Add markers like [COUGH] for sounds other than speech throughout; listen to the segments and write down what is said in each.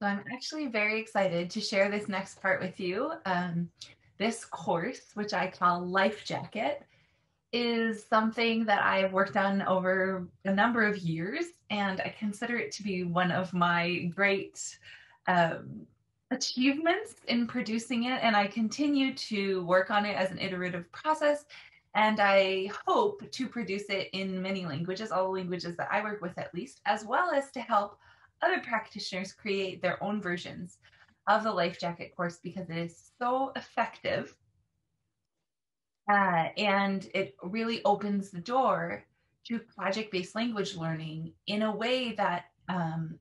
So I'm actually very excited to share this next part with you. Um, this course, which I call Lifejacket, is something that I've worked on over a number of years, and I consider it to be one of my great um, achievements in producing it. And I continue to work on it as an iterative process. And I hope to produce it in many languages, all the languages that I work with at least, as well as to help other practitioners create their own versions of the Lifejacket course because it is so effective. Uh, and it really opens the door to project based language learning in a way that um,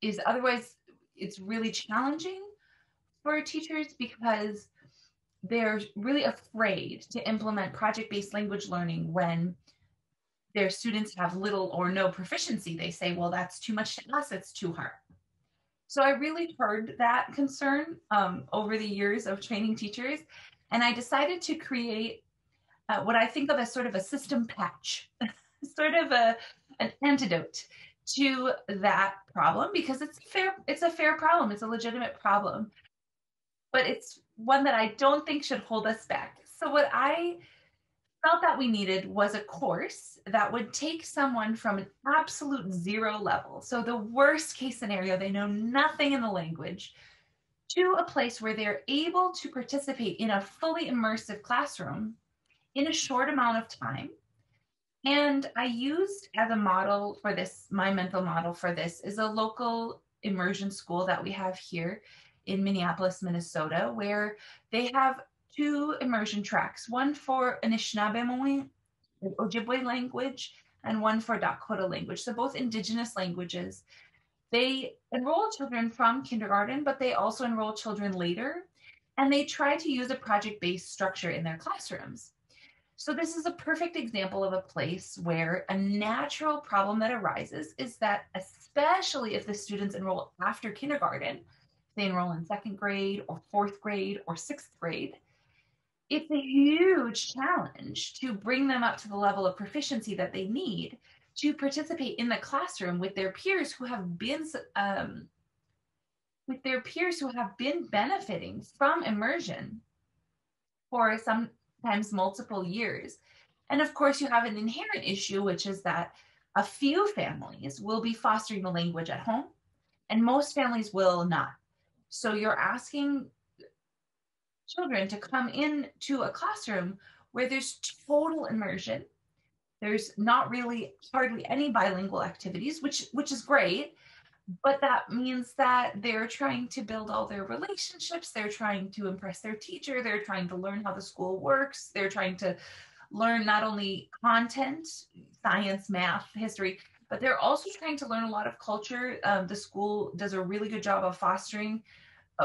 is otherwise it's really challenging for teachers because they're really afraid to implement project based language learning when their students have little or no proficiency, they say, well, that's too much to us, it's too hard. So I really heard that concern um, over the years of training teachers, and I decided to create uh, what I think of as sort of a system patch, [LAUGHS] sort of a an antidote to that problem because it's fair it's a fair problem it's a legitimate problem but it's one that i don't think should hold us back so what i felt that we needed was a course that would take someone from an absolute zero level, so the worst case scenario, they know nothing in the language, to a place where they're able to participate in a fully immersive classroom in a short amount of time. And I used as a model for this, my mental model for this is a local immersion school that we have here in Minneapolis, Minnesota, where they have two immersion tracks, one for Anishinaabe Ojibwe language and one for Dakota language. So both indigenous languages. They enroll children from kindergarten, but they also enroll children later. And they try to use a project-based structure in their classrooms. So this is a perfect example of a place where a natural problem that arises is that especially if the students enroll after kindergarten, they enroll in second grade or fourth grade or sixth grade, it's a huge challenge to bring them up to the level of proficiency that they need to participate in the classroom with their peers who have been um, with their peers who have been benefiting from immersion for sometimes multiple years. And of course, you have an inherent issue, which is that a few families will be fostering the language at home, and most families will not. So you're asking children to come into a classroom where there's total immersion. There's not really hardly any bilingual activities, which which is great, but that means that they're trying to build all their relationships, they're trying to impress their teacher, they're trying to learn how the school works, they're trying to learn not only content, science, math, history, but they're also trying to learn a lot of culture. Um, the school does a really good job of fostering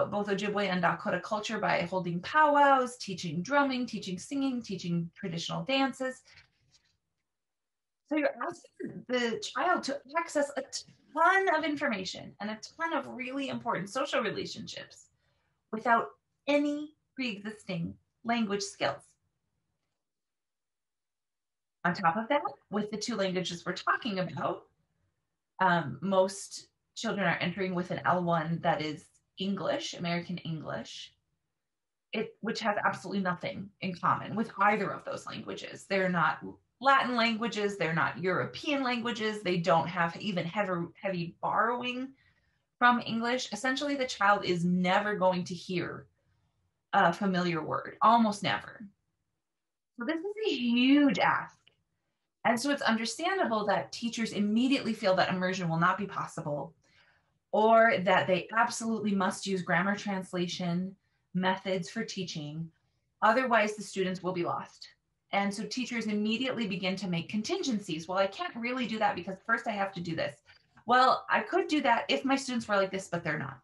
both Ojibwe and Dakota culture by holding powwows, teaching drumming, teaching singing, teaching traditional dances. So you're asking the child to access a ton of information and a ton of really important social relationships without any pre-existing language skills. On top of that, with the two languages we're talking about, um, most children are entering with an L1 that is English, American English, it which has absolutely nothing in common with either of those languages. They're not Latin languages, they're not European languages, they don't have even heavy heavy borrowing from English. Essentially, the child is never going to hear a familiar word, almost never. So this is a huge ask. And so it's understandable that teachers immediately feel that immersion will not be possible or that they absolutely must use grammar translation methods for teaching. Otherwise, the students will be lost. And so teachers immediately begin to make contingencies. Well, I can't really do that because first I have to do this. Well, I could do that if my students were like this, but they're not.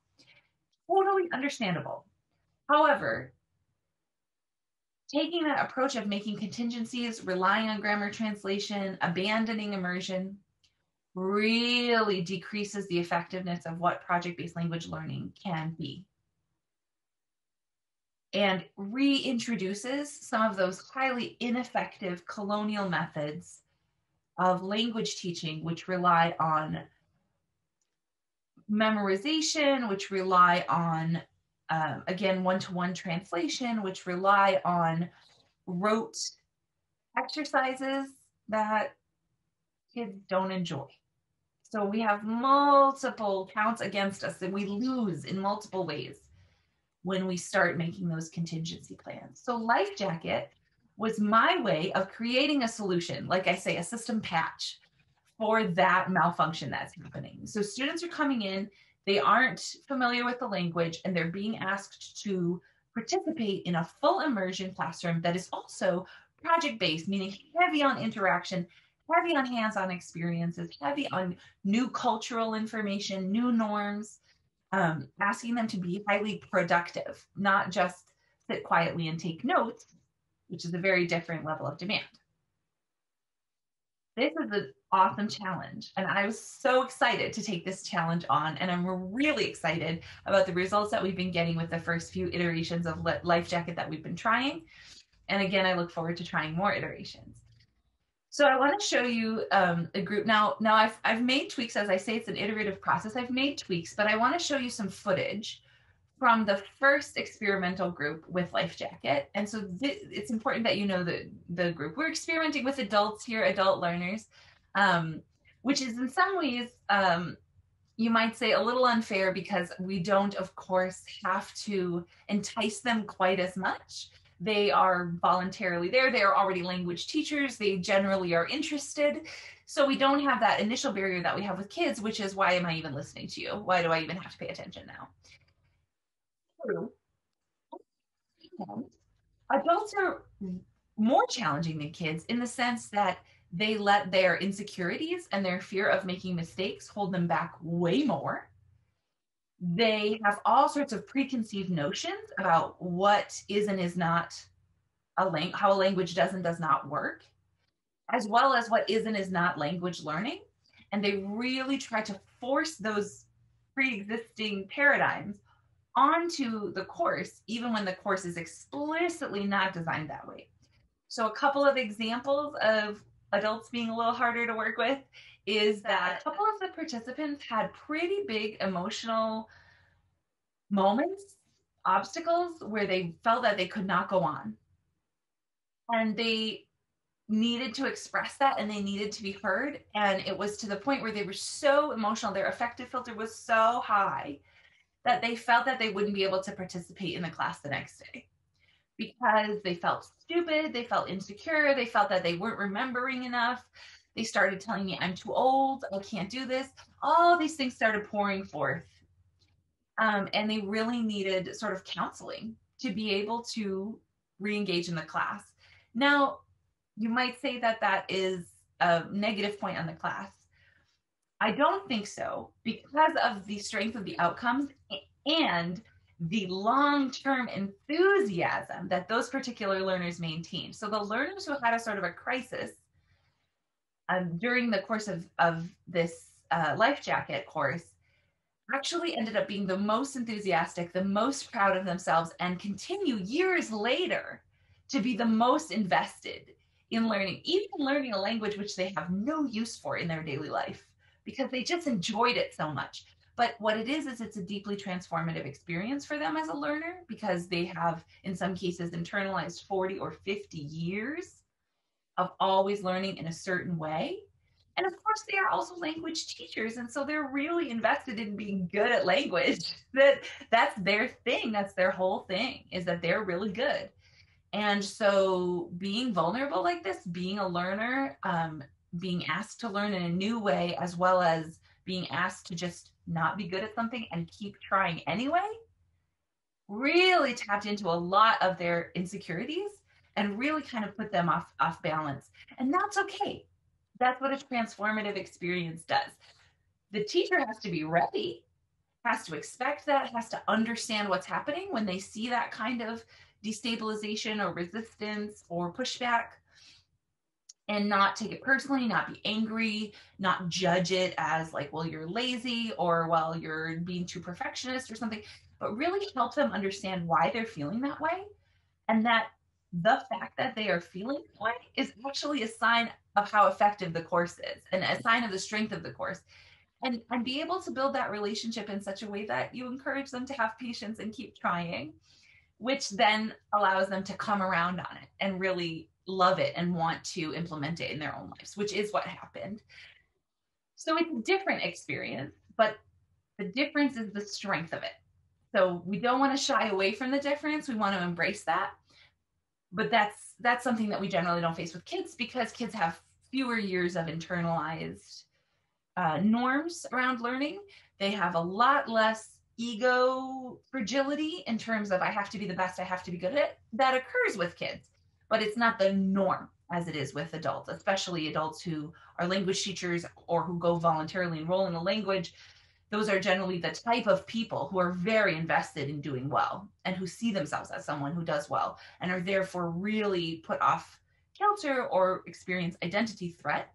Totally understandable. However, taking that approach of making contingencies, relying on grammar translation, abandoning immersion, really decreases the effectiveness of what project-based language learning can be and reintroduces some of those highly ineffective colonial methods of language teaching which rely on memorization, which rely on, um, again, one to one translation, which rely on rote exercises that kids don't enjoy. So we have multiple counts against us that we lose in multiple ways when we start making those contingency plans. So Lifejacket was my way of creating a solution, like I say, a system patch for that malfunction that's happening. So students are coming in, they aren't familiar with the language, and they're being asked to participate in a full immersion classroom that is also project based, meaning heavy on interaction, heavy on hands on experiences, heavy on new cultural information, new norms, um, asking them to be highly productive, not just sit quietly and take notes, which is a very different level of demand. This is an awesome challenge, and I was so excited to take this challenge on, and I'm really excited about the results that we've been getting with the first few iterations of Lifejacket that we've been trying. And again, I look forward to trying more iterations. So I want to show you um, a group now. Now I've I've made tweaks as I say it's an iterative process. I've made tweaks, but I want to show you some footage from the first experimental group with Lifejacket. And so it's important that you know the the group. We're experimenting with adults here, adult learners, um, which is in some ways um, you might say a little unfair because we don't, of course, have to entice them quite as much they are voluntarily there. They are already language teachers. They generally are interested. So we don't have that initial barrier that we have with kids, which is why am I even listening to you? Why do I even have to pay attention now? Adults are more challenging than kids in the sense that they let their insecurities and their fear of making mistakes hold them back way more they have all sorts of preconceived notions about what is and is not a language, how a language does and does not work, as well as what is and is not language learning. And they really try to force those pre-existing paradigms onto the course, even when the course is explicitly not designed that way. So a couple of examples of adults being a little harder to work with is that a couple of the participants had pretty big emotional moments, obstacles where they felt that they could not go on. And they needed to express that and they needed to be heard. And it was to the point where they were so emotional, their affective filter was so high that they felt that they wouldn't be able to participate in the class the next day because they felt stupid, they felt insecure, they felt that they weren't remembering enough. They started telling me, I'm too old, I can't do this. All these things started pouring forth. Um, and they really needed sort of counseling to be able to re engage in the class. Now, you might say that that is a negative point on the class. I don't think so because of the strength of the outcomes and the long term enthusiasm that those particular learners maintained. So, the learners who had a sort of a crisis um, during the course of, of this uh, life jacket course actually ended up being the most enthusiastic, the most proud of themselves, and continue years later to be the most invested in learning, even learning a language which they have no use for in their daily life because they just enjoyed it so much. But what it is, is it's a deeply transformative experience for them as a learner because they have, in some cases, internalized 40 or 50 years of always learning in a certain way. And of course, they are also language teachers. And so they're really invested in being good at language. [LAUGHS] That that's their thing. That's their whole thing is that they're really good. And so being vulnerable like this, being a learner, um, being asked to learn in a new way, as well as being asked to just not be good at something and keep trying anyway, really tapped into a lot of their insecurities and really kind of put them off off balance. And that's okay. That's what a transformative experience does. The teacher has to be ready, has to expect that, has to understand what's happening when they see that kind of destabilization or resistance or pushback and not take it personally, not be angry, not judge it as like, well, you're lazy or well, you're being too perfectionist or something, but really help them understand why they're feeling that way and that the fact that they are feeling that is actually a sign of how effective the course is and a sign of the strength of the course. and and be able to build that relationship in such a way that you encourage them to have patience and keep trying which then allows them to come around on it and really love it and want to implement it in their own lives which is what happened. So it's a different experience but the difference is the strength of it. So we don't want to shy away from the difference. We want to embrace that but that's that's something that we generally don't face with kids because kids have fewer years of internalized uh, norms around learning. They have a lot less ego fragility in terms of I have to be the best, I have to be good at it. That occurs with kids, but it's not the norm as it is with adults, especially adults who are language teachers or who go voluntarily enroll in a language. Those are generally the type of people who are very invested in doing well and who see themselves as someone who does well and are therefore really put off kilter or experience identity threat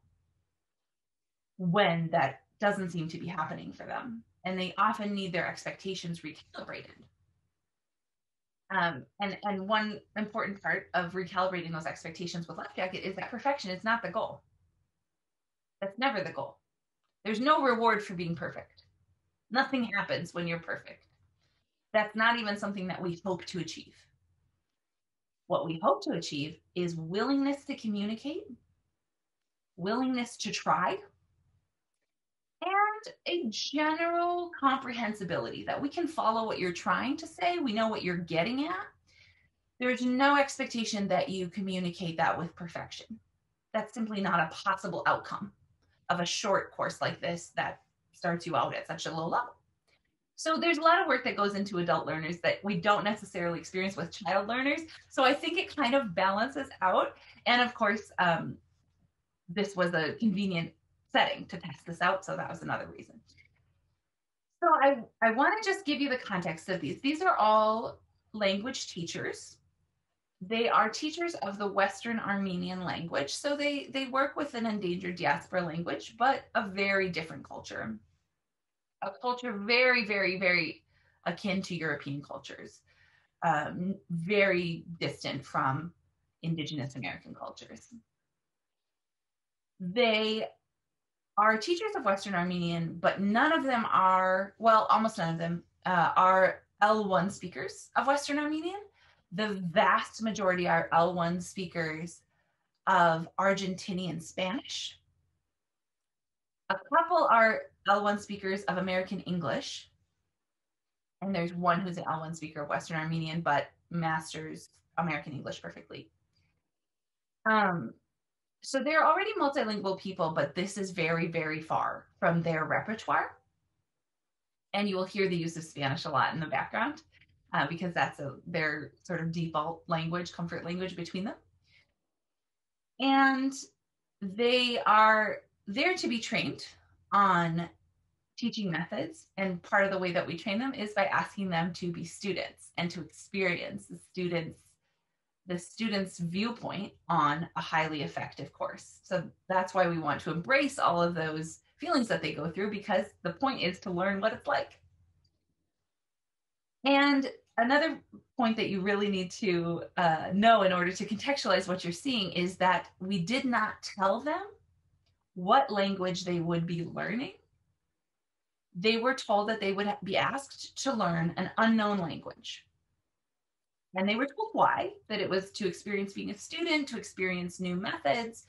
when that doesn't seem to be happening for them. And they often need their expectations recalibrated. Um, and, and one important part of recalibrating those expectations with Lifejacket is that perfection is not the goal. That's never the goal. There's no reward for being perfect. Nothing happens when you're perfect. That's not even something that we hope to achieve. What we hope to achieve is willingness to communicate, willingness to try, and a general comprehensibility that we can follow what you're trying to say. We know what you're getting at. There's no expectation that you communicate that with perfection. That's simply not a possible outcome of a short course like this that starts you out at such a low level. So there's a lot of work that goes into adult learners that we don't necessarily experience with child learners. So I think it kind of balances out. And of course, um, this was a convenient setting to test this out. So that was another reason. So I, I want to just give you the context of these. These are all language teachers. They are teachers of the Western Armenian language. So they, they work with an endangered diaspora language, but a very different culture. A culture very, very, very akin to European cultures, um, very distant from Indigenous American cultures. They are teachers of Western Armenian, but none of them are, well, almost none of them uh, are L1 speakers of Western Armenian. The vast majority are L1 speakers of Argentinian Spanish. A couple are L1 speakers of American English. And there's one who's an L1 speaker of Western Armenian, but masters American English perfectly. Um, so they're already multilingual people, but this is very, very far from their repertoire. And you will hear the use of Spanish a lot in the background uh, because that's a, their sort of default language, comfort language between them. And they are there to be trained on teaching methods. And part of the way that we train them is by asking them to be students and to experience the students the student's viewpoint on a highly effective course. So that's why we want to embrace all of those feelings that they go through because the point is to learn what it's like. And another point that you really need to uh, know in order to contextualize what you're seeing is that we did not tell them what language they would be learning. They were told that they would be asked to learn an unknown language. And they were told why that it was to experience being a student, to experience new methods,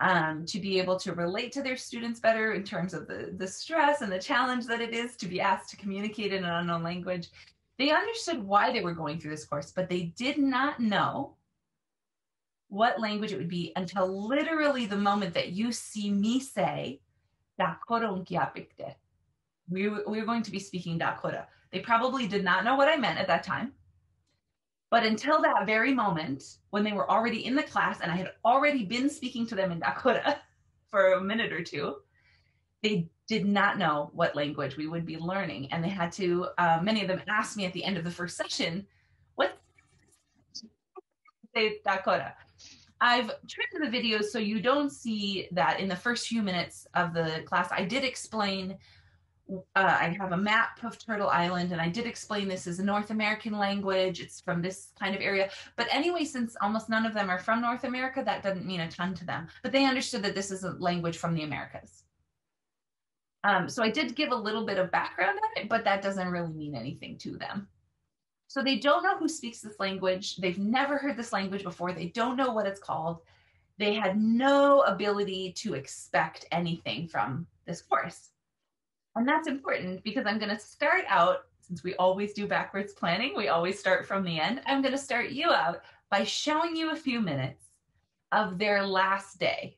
um, to be able to relate to their students better in terms of the, the stress and the challenge that it is to be asked to communicate in an unknown language. They understood why they were going through this course, but they did not know what language it would be until literally the moment that you see me say, we, we were going to be speaking Dakota. They probably did not know what I meant at that time. But until that very moment, when they were already in the class and I had already been speaking to them in Dakota [LAUGHS] for a minute or two, they did not know what language we would be learning. And they had to, uh, many of them asked me at the end of the first session, what say Dakota? I've trimmed the videos so you don't see that in the first few minutes of the class. I did explain uh, I have a map of Turtle Island, and I did explain this is a North American language. It's from this kind of area. But anyway, since almost none of them are from North America, that doesn't mean a ton to them. But they understood that this is a language from the Americas. Um, so I did give a little bit of background on it, but that doesn't really mean anything to them. So they don't know who speaks this language. They've never heard this language before. They don't know what it's called. They had no ability to expect anything from this course. And that's important because I'm going to start out, since we always do backwards planning, we always start from the end. I'm going to start you out by showing you a few minutes of their last day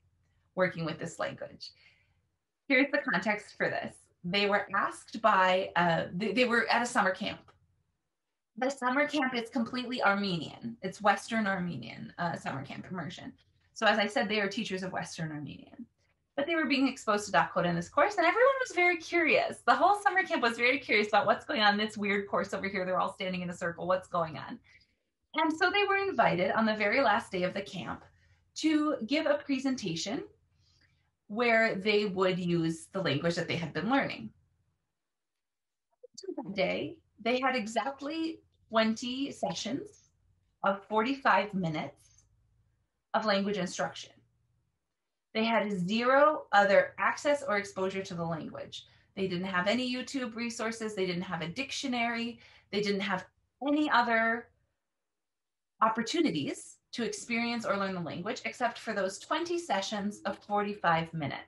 working with this language. Here's the context for this. They were asked by, uh, they, they were at a summer camp. The summer camp is completely Armenian. It's Western Armenian uh, summer camp immersion. So as I said, they are teachers of Western Armenian. But they were being exposed to Dakota in this course, and everyone was very curious. The whole summer camp was very curious about what's going on in this weird course over here. They're all standing in a circle. What's going on? And so they were invited on the very last day of the camp to give a presentation where they would use the language that they had been learning. That day, they had exactly 20 sessions of 45 minutes of language instruction. They had zero other access or exposure to the language. They didn't have any YouTube resources. They didn't have a dictionary. They didn't have any other opportunities to experience or learn the language, except for those 20 sessions of 45 minutes.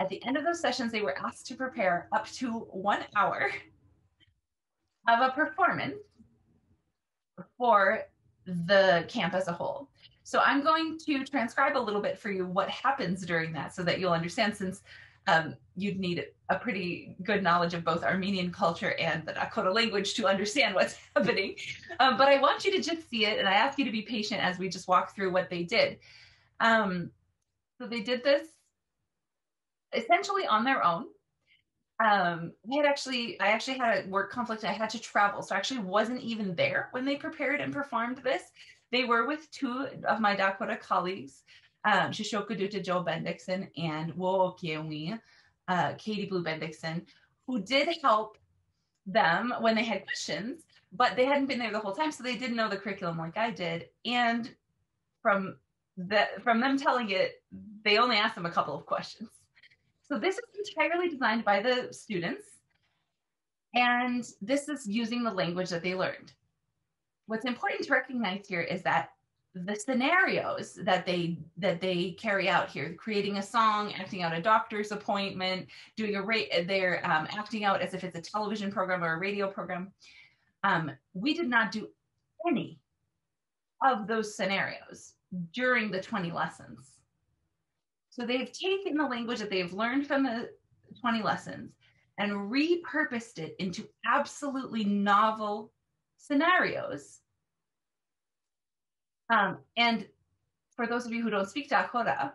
At the end of those sessions, they were asked to prepare up to one hour of a performance for the camp as a whole. So I'm going to transcribe a little bit for you what happens during that so that you'll understand since um, you'd need a pretty good knowledge of both Armenian culture and the Dakota language to understand what's [LAUGHS] happening. Um, but I want you to just see it, and I ask you to be patient as we just walk through what they did. Um, so they did this essentially on their own. Um, I had actually, I actually had a work conflict I had to travel, so I actually wasn't even there when they prepared and performed this. They were with two of my Dakota colleagues um, Shishoka Duta Joe Bendixson and Wookiewi, uh, Katie Blue Bendixson, who did help them when they had questions, but they hadn't been there the whole time, so they didn't know the curriculum like I did. And from the from them telling it, they only asked them a couple of questions. So this is entirely designed by the students, and this is using the language that they learned. What's important to recognize here is that the scenarios that they that they carry out here creating a song acting out a doctor's appointment doing a rate they're um, acting out as if it's a television program or a radio program um, we did not do any of those scenarios during the 20 lessons so they've taken the language that they've learned from the 20 lessons and repurposed it into absolutely novel scenarios um, and for those of you who don't speak Dakota,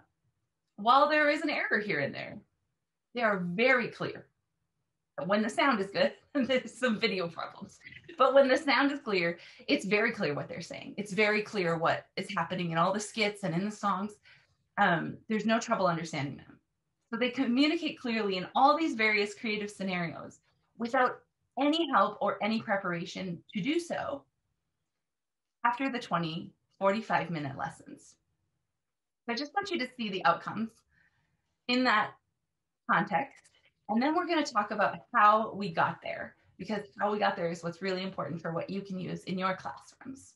while there is an error here and there, they are very clear. When the sound is good, [LAUGHS] there's some video problems. But when the sound is clear, it's very clear what they're saying. It's very clear what is happening in all the skits and in the songs. Um, there's no trouble understanding them. So they communicate clearly in all these various creative scenarios without any help or any preparation to do so after the 20 45 minute lessons. So I just want you to see the outcomes in that context. And then we're going to talk about how we got there, because how we got there is what's really important for what you can use in your classrooms.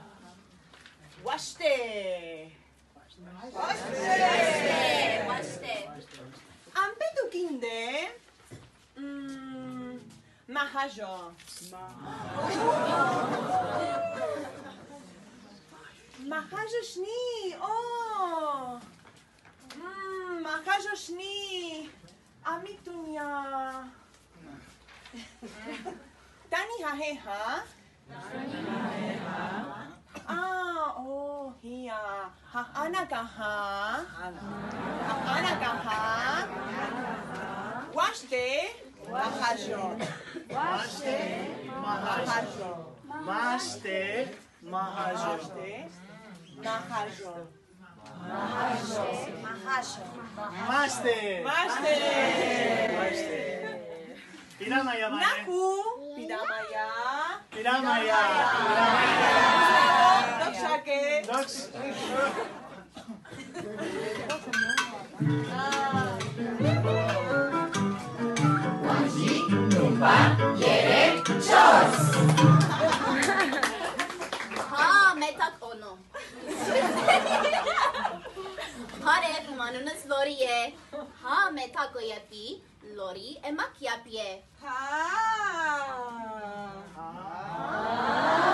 Washite. Washite. Washite. Ampetuquinde. Mahajó. Mm, Mahajoshni. Oh. Mm, Mahajoshni. Amitunya. [LAUGHS] Tani haheha. Tani haheha. Aa, oh, hia. Ha anaka ha. Anaka ha. Baște, mahajor. Baște, mahajor. Baște, mahajeste. Mahajor. Mahajor, mahasha. Baște! Baște! Baște! Pidama ya vaie. Naku. Pidama ya. Pidama ya. Pidama ya. Շարունակե։ Բաժի նումբա 3 4 Հա, մետակ օնո։ Բարև մանունս լորի է։ Հա, մետակո եպի, լորի էմակ եպի է։ Հա։ Հա։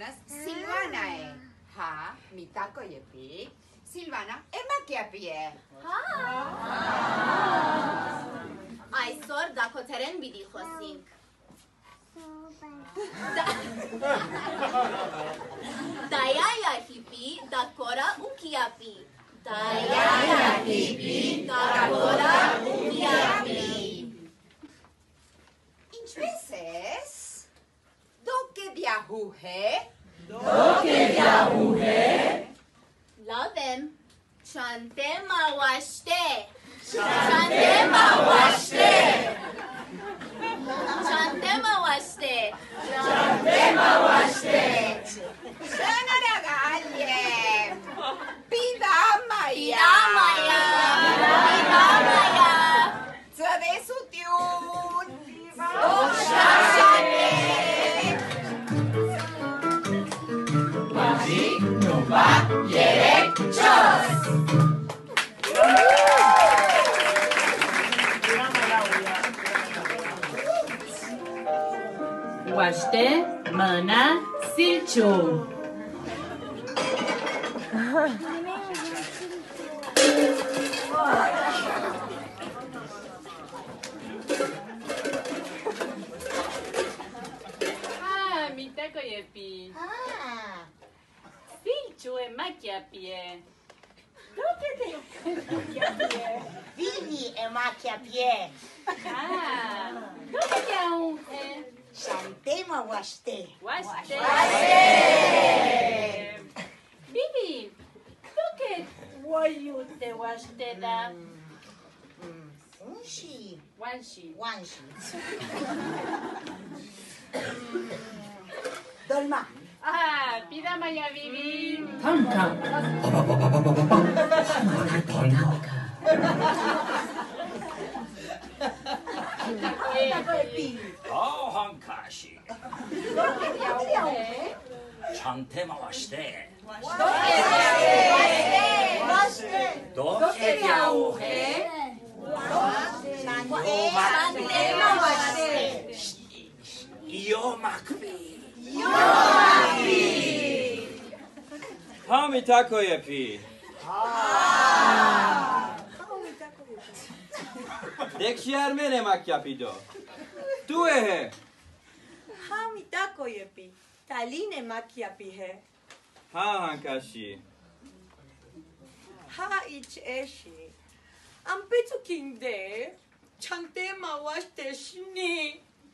iman unas Silvanae. Ha, mitako yepi. Silvana emakiapie. Այսօր դակոթերեն պիտի խոսենք։ Դայայա հիպի դակորա ու կիապի։ Դայայա հիպի դակորա ու կիապի։ Ինչպես ես? Yahoo है Yahoo है Love him. Chantema washte. Chantema washte. Chantema washte. Chantema washte. Sanaraga aliem. Pidamaya. Pidamaya. Pidamaya. Zadesu tiun. Oshara. Washte mana silcho. Ah, mitako yepi. Silchu e makiapie. Vivi é Machiavier. Ah, o que é um... Chantema Saltema Washté. Vivi, o que Wayu te Washté da... Hum, hum, Wanshi. Wanshi. Wanshi. [LAUGHS] Hum. Dolma. Ah, pida maya bibi. Tanka.あーハンカシちゃんて回 Juapi! Hami tako je pi. देखिए यार मेरे माँ क्या P दो तू है हम इता को ये पी ताली ने माँ क्या पी है हाँ हाँ काशी हाँ इच ऐशी हम पे तो किंग दे छंते मावाश तेशनी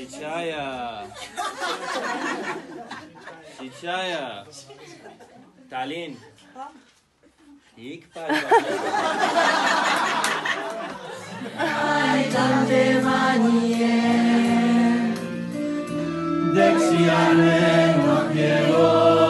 Chichaya. Chichaya. Talin. Ik Dexiane no quiero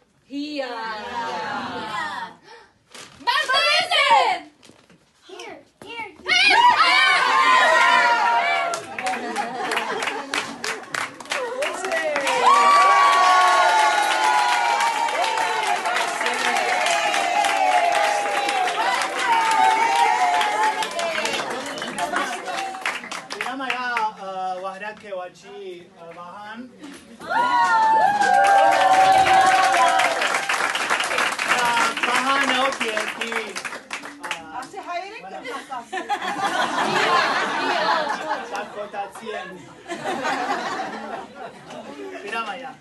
is [GASPS] het? Here, here. Lama [LAUGHS] ya uh, wahda ke wachi uh, bahan. Uh, bahan au ke ki. Sakota tien. Pirama ya.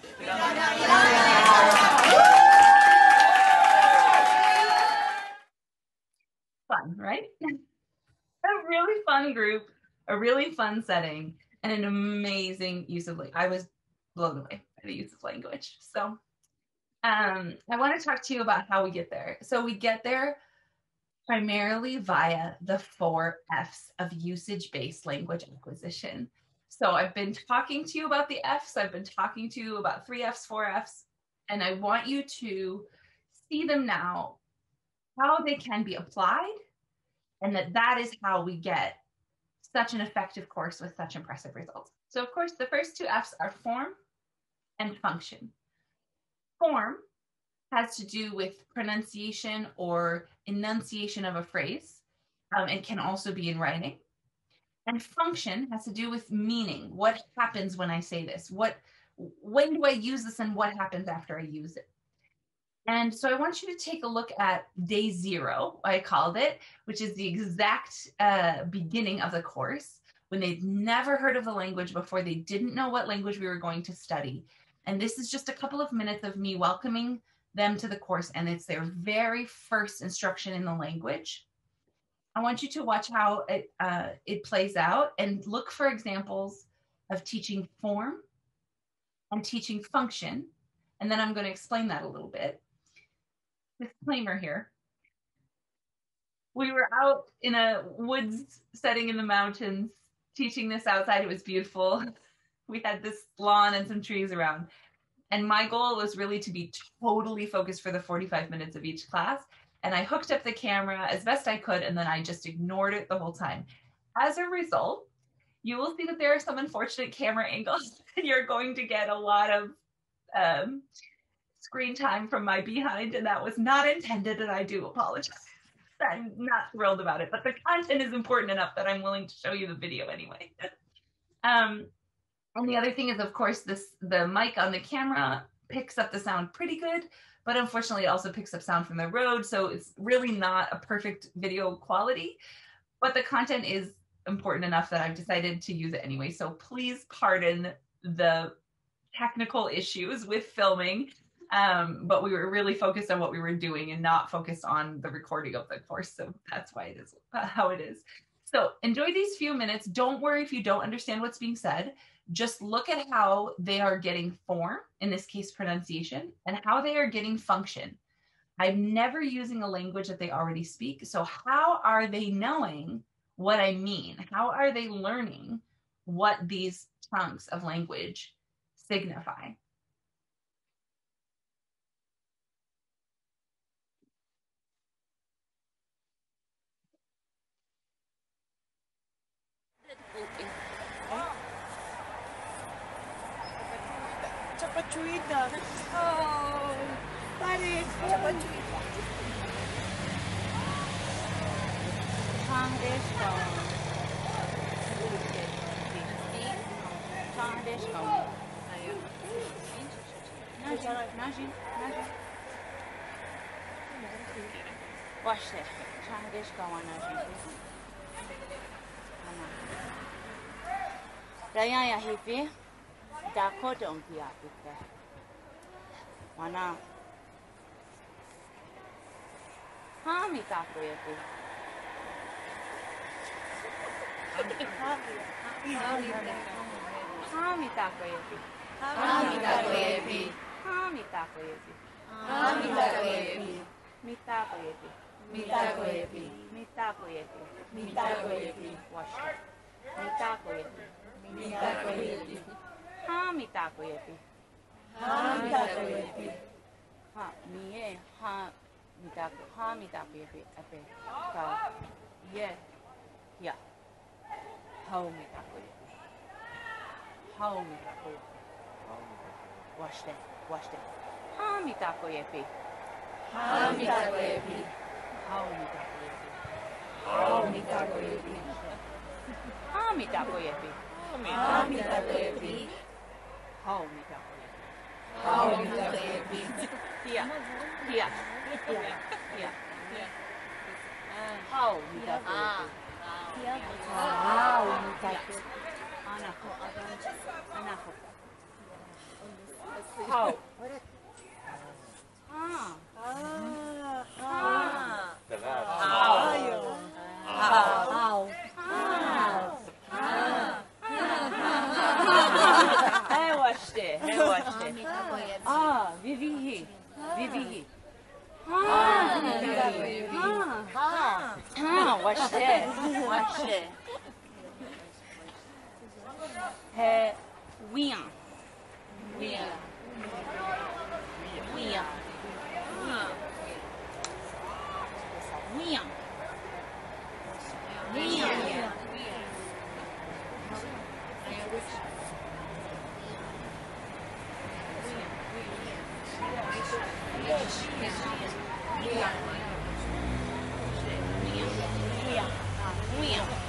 Fun, right? a really fun group, a really fun setting, and an amazing use of language. I was blown away by the use of language. So, um, I want to talk to you about how we get there. So, we get there primarily via the four F's of usage based language acquisition. So, I've been talking to you about the F's, I've been talking to you about three F's, four F's, and I want you to see them now, how they can be applied, and that that is how we get such an effective course with such impressive results. So, of course, the first two F's are form and function. Form has to do with pronunciation or enunciation of a phrase um, and can also be in writing. And function has to do with meaning. What happens when I say this? What when do I use this and what happens after I use it? And so I want you to take a look at day zero, I called it, which is the exact uh, beginning of the course when they'd never heard of the language before, they didn't know what language we were going to study. And this is just a couple of minutes of me welcoming them to the course, and it's their very first instruction in the language. I want you to watch how it, uh, it plays out and look for examples of teaching form and teaching function. And then I'm going to explain that a little bit disclaimer here. We were out in a woods setting in the mountains teaching this outside. It was beautiful. [LAUGHS] We had this lawn and some trees around. And my goal was really to be totally focused for the 45 minutes of each class. And I hooked up the camera as best I could, and then I just ignored it the whole time. As a result, you will see that there are some unfortunate camera [LAUGHS] angles, and you're going to get a lot of um, screen time from my behind, and that was not intended, and I do apologize. I'm not thrilled about it, but the content is important enough that I'm willing to show you the video anyway. [LAUGHS] um, and the other thing is, of course, this the mic on the camera picks up the sound pretty good, but unfortunately, it also picks up sound from the road, so it's really not a perfect video quality. But the content is important enough that I've decided to use it anyway. So please pardon the technical issues with filming um, but we were really focused on what we were doing and not focused on the recording of the course. So that's why it is how it is. So enjoy these few minutes. Don't worry if you don't understand what's being said. Just look at how they are getting form, in this case, pronunciation, and how they are getting function. I'm never using a language that they already speak. So, how are they knowing what I mean? How are they learning what these chunks of language signify? Chapachuita. Oh, pare, chapachuita. Watch this. Try this go on Dayan ya hivi. Dakota umpia pipe. Wana. Hami tako yepi. Hami tako yepi. Hami tako yepi. Hami tako yepi. Hami tako yepi. Mi tako yepi. Mi tako yepi. Mi tako yepi. Mi tako yepi. Wash it. Mi tako yepi. Mi tako yepi. Hami tako yepi. Hami tako yepi. Ha, mi e ha mi tako ha mi tako yepi ape ka ye ya. How mi tako yepi. How mi tako yepi. Wash that. Wash that. Ha mi tako yepi. Hami tako yepi. How mi tako yepi. Hami tako yepi. Ha mi tako yepi. Hami tako yepi. How mi tako yepi. Hami tako yepi. Here. Here. Here. Here. How mi tako yepi. Wow, mi tako. Anako. Anako. How. Ah. Ah, Ah. How. How. Hey, watch it. Hey, watch it. Ah, vivi hi. Vivi hi. Ah, ah, ah, watch this. Watch it. Hey, wian. Wian. Wian. Wian. Wian. We เหวี่ยงเหวี่ยงเหวี่ยง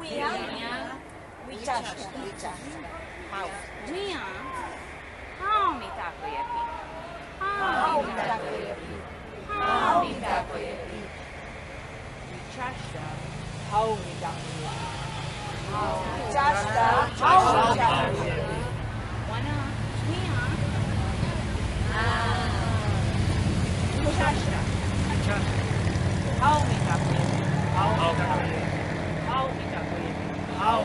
We We trust. We. How. We How mi tako yepi? How mi tako yepi? How mi tako yepi? We trust. How mi tako yepi? We trust. How mi tako yepi? Wana. We We trust. How mi tako yepi? How mi tako yepi? How mi tako yepi? How mi tako yepi? We How mi tako yepi? How mi tako yepi. How mi tako yepi? How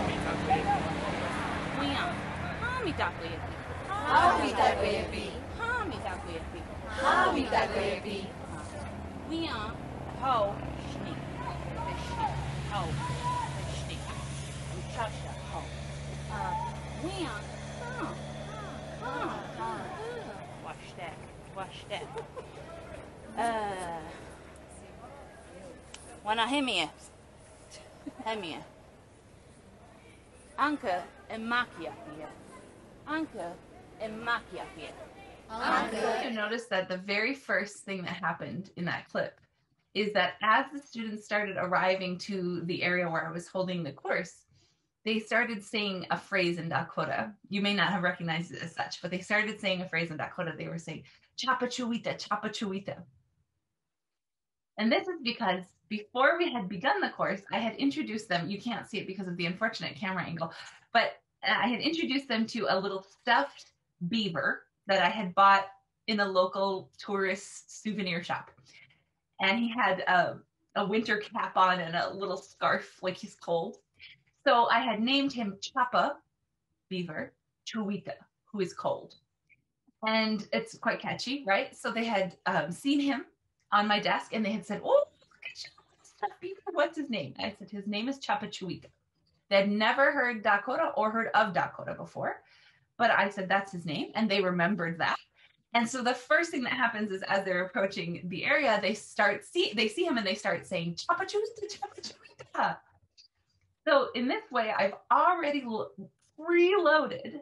mi tako yepi. We are ho shni. Shni. Ho. Shni. Ya. Ho. Are. Huh. Huh. Huh. Watch that. Watch that. Uh. Wanna hear me? Hear me. Anka and Makia here. Anka and Makia here. I want you to notice that the very first thing that happened in that clip is that as the students started arriving to the area where I was holding the course, they started saying a phrase in Dakota. You may not have recognized it as such, but they started saying a phrase in Dakota. They were saying, Chapa Chuita, Chapa Chuita. And this is because before we had begun the course, I had introduced them. You can't see it because of the unfortunate camera angle, but I had introduced them to a little stuffed beaver that I had bought in a local tourist souvenir shop. And he had a, a winter cap on and a little scarf like he's cold. So I had named him Chapa Beaver Chuita, who is cold. And it's quite catchy, right? So they had um, seen him on my desk and they had said, Oh, look at Chapa Beaver. What's his name? I said, His name is Chapa Chuita. They'd never heard Dakota or heard of Dakota before. But I said, That's his name. And they remembered that. And so the first thing that happens is as they're approaching the area, they start see they see him and they start saying Chapachuita, Chapachuita. So in this way, I've already preloaded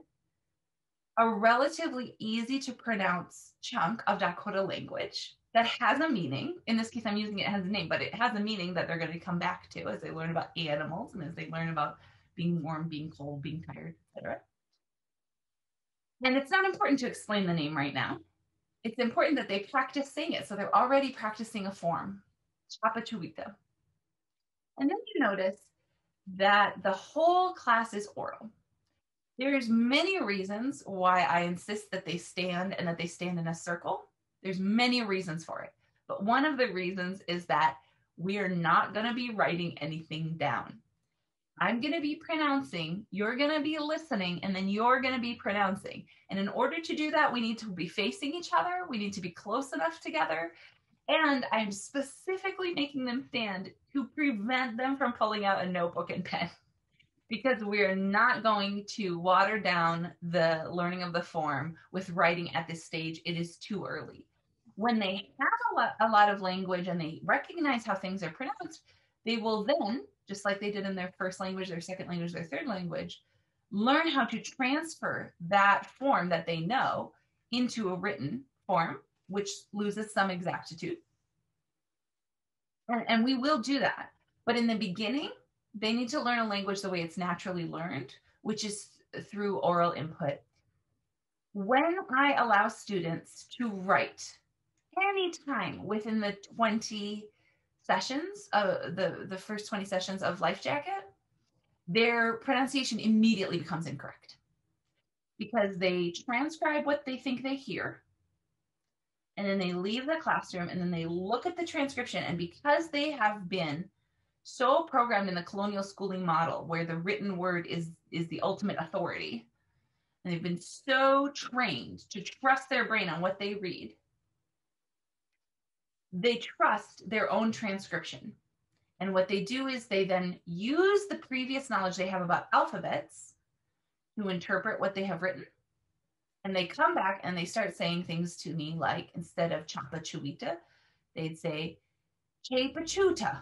a relatively easy to pronounce chunk of Dakota language that has a meaning. In this case, I'm using it as a name, but it has a meaning that they're going to come back to as they learn about animals and as they learn about being warm, being cold, being tired, etc. And it's not important to explain the name right now. It's important that they practice saying it. So they're already practicing a form, Chapachuita. And then you notice that the whole class is oral. There's many reasons why I insist that they stand and that they stand in a circle. There's many reasons for it. But one of the reasons is that we are not going to be writing anything down. I'm going to be pronouncing, you're going to be listening, and then you're going to be pronouncing. And in order to do that, we need to be facing each other. We need to be close enough together. And I'm specifically making them stand to prevent them from pulling out a notebook and pen because we're not going to water down the learning of the form with writing at this stage. It is too early. When they have a lot, a lot of language and they recognize how things are pronounced, they will then just like they did in their first language, their second language, their third language, learn how to transfer that form that they know into a written form, which loses some exactitude. And, and we will do that. But in the beginning, they need to learn a language the way it's naturally learned, which is through oral input. When I allow students to write anytime within the 20 sessions, uh, the the first 20 sessions of Lifejacket, their pronunciation immediately becomes incorrect. Because they transcribe what they think they hear and then they leave the classroom and then they look at the transcription and because they have been so programmed in the colonial schooling model where the written word is is the ultimate authority and they've been so trained to trust their brain on what they read they trust their own transcription. And what they do is they then use the previous knowledge they have about alphabets to interpret what they have written. And they come back and they start saying things to me like instead of Champa chapachuita, they'd say chapachuta.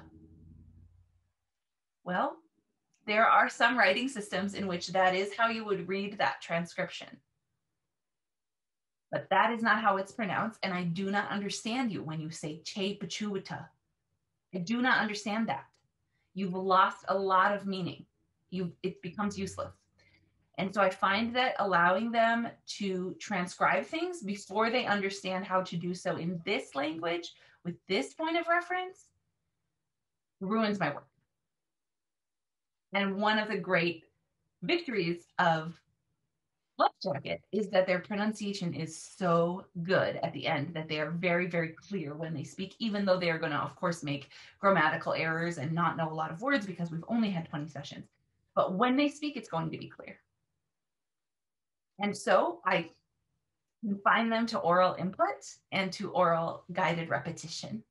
Well, there are some writing systems in which that is how you would read that transcription but that is not how it's pronounced. And I do not understand you when you say Che Pachuita. I do not understand that. You've lost a lot of meaning. You it becomes useless. And so I find that allowing them to transcribe things before they understand how to do so in this language with this point of reference ruins my work. And one of the great victories of Life Jacket is that their pronunciation is so good at the end that they are very, very clear when they speak, even though they are going to, of course, make grammatical errors and not know a lot of words because we've only had 20 sessions. But when they speak, it's going to be clear. And so I confine them to oral input and to oral guided repetition.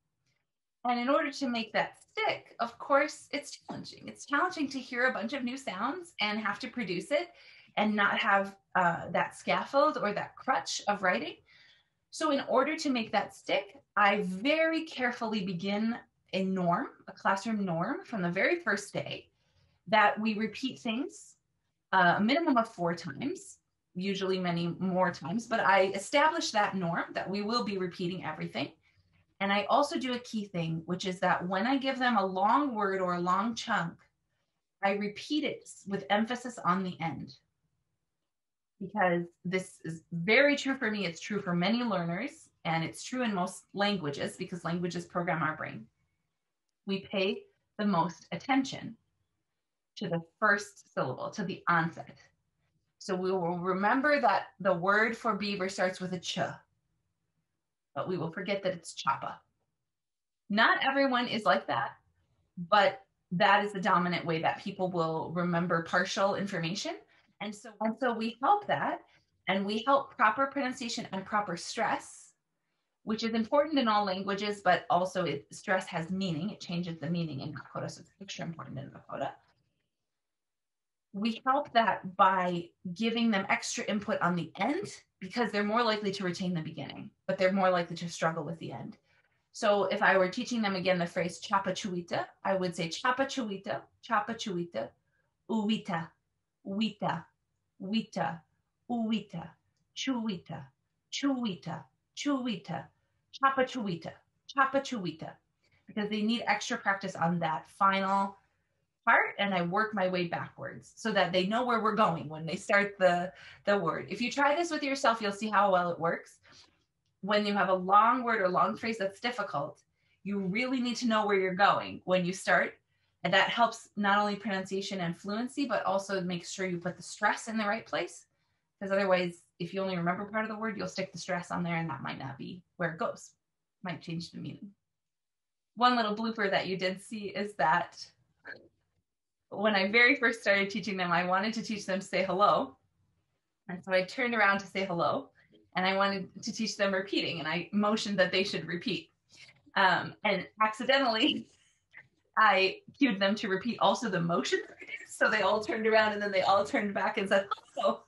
And in order to make that stick, of course, it's challenging. It's challenging to hear a bunch of new sounds and have to produce it and not have uh, that scaffold or that crutch of writing. So, in order to make that stick, I very carefully begin a norm, a classroom norm from the very first day that we repeat things uh, a minimum of four times, usually many more times, but I establish that norm that we will be repeating everything. And I also do a key thing, which is that when I give them a long word or a long chunk, I repeat it with emphasis on the end because this is very true for me. It's true for many learners. and it's true in most languages because languages program our brain, we pay the most attention to the first syllable, to the onset. So we will remember that the word for beaver starts with a ch, but we will forget that it's chapa. Not everyone is like that, but that is the dominant way that people will remember partial information. And so, and so we help that and we help proper pronunciation and proper stress, which is important in all languages, but also it, stress has meaning. It changes the meaning in Dakota, so it's extra important in Dakota. We help that by giving them extra input on the end because they're more likely to retain the beginning, but they're more likely to struggle with the end. So if I were teaching them again the phrase chapa chuita, I would say chapa chuita, chapa chuita, uwita, wita, wita, uwita, chuita, chuita, chuita, chapa chuita, chapa chuita, because they need extra practice on that final part and I work my way backwards so that they know where we're going when they start the the word. If you try this with yourself, you'll see how well it works when you have a long word or long phrase that's difficult, you really need to know where you're going when you start. And that helps not only pronunciation and fluency, but also makes sure you put the stress in the right place. Because otherwise, if you only remember part of the word, you'll stick the stress on there and that might not be where it goes. Might change the meaning. One little blooper that you did see is that when I very first started teaching them, I wanted to teach them to say hello. And so I turned around to say hello and I wanted to teach them repeating, and I motioned that they should repeat. Um, and accidentally, [LAUGHS] I cued them to repeat also the motion. So they all turned around and then they all turned back and said, oh,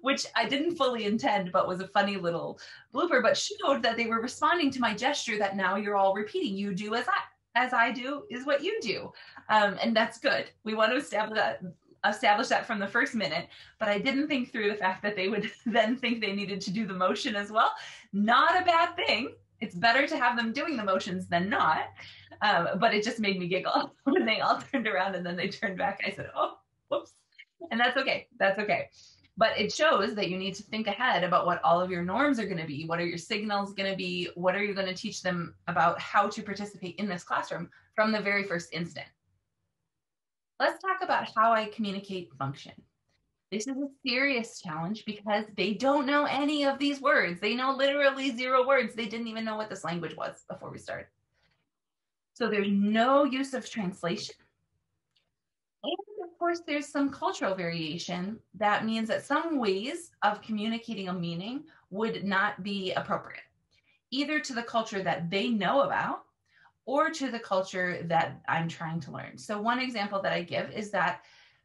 which I didn't fully intend, but was a funny little blooper, but showed that they were responding to my gesture that now you're all repeating. You do as I as I do is what you do. Um, and that's good. We want to establish that establish that from the first minute, but I didn't think through the fact that they would [LAUGHS] then think they needed to do the motion as well. Not a bad thing. It's better to have them doing the motions than not. Um, but it just made me giggle [LAUGHS] when they all turned around and then they turned back. I said, oh, whoops. And that's okay. That's okay. But it shows that you need to think ahead about what all of your norms are going to be. What are your signals going to be? What are you going to teach them about how to participate in this classroom from the very first instant? Let's talk about how I communicate function. This is a serious challenge because they don't know any of these words. They know literally zero words. They didn't even know what this language was before we started. So there's no use of translation. And of course, there's some cultural variation. That means that some ways of communicating a meaning would not be appropriate, either to the culture that they know about or to the culture that I'm trying to learn. So, one example that I give is that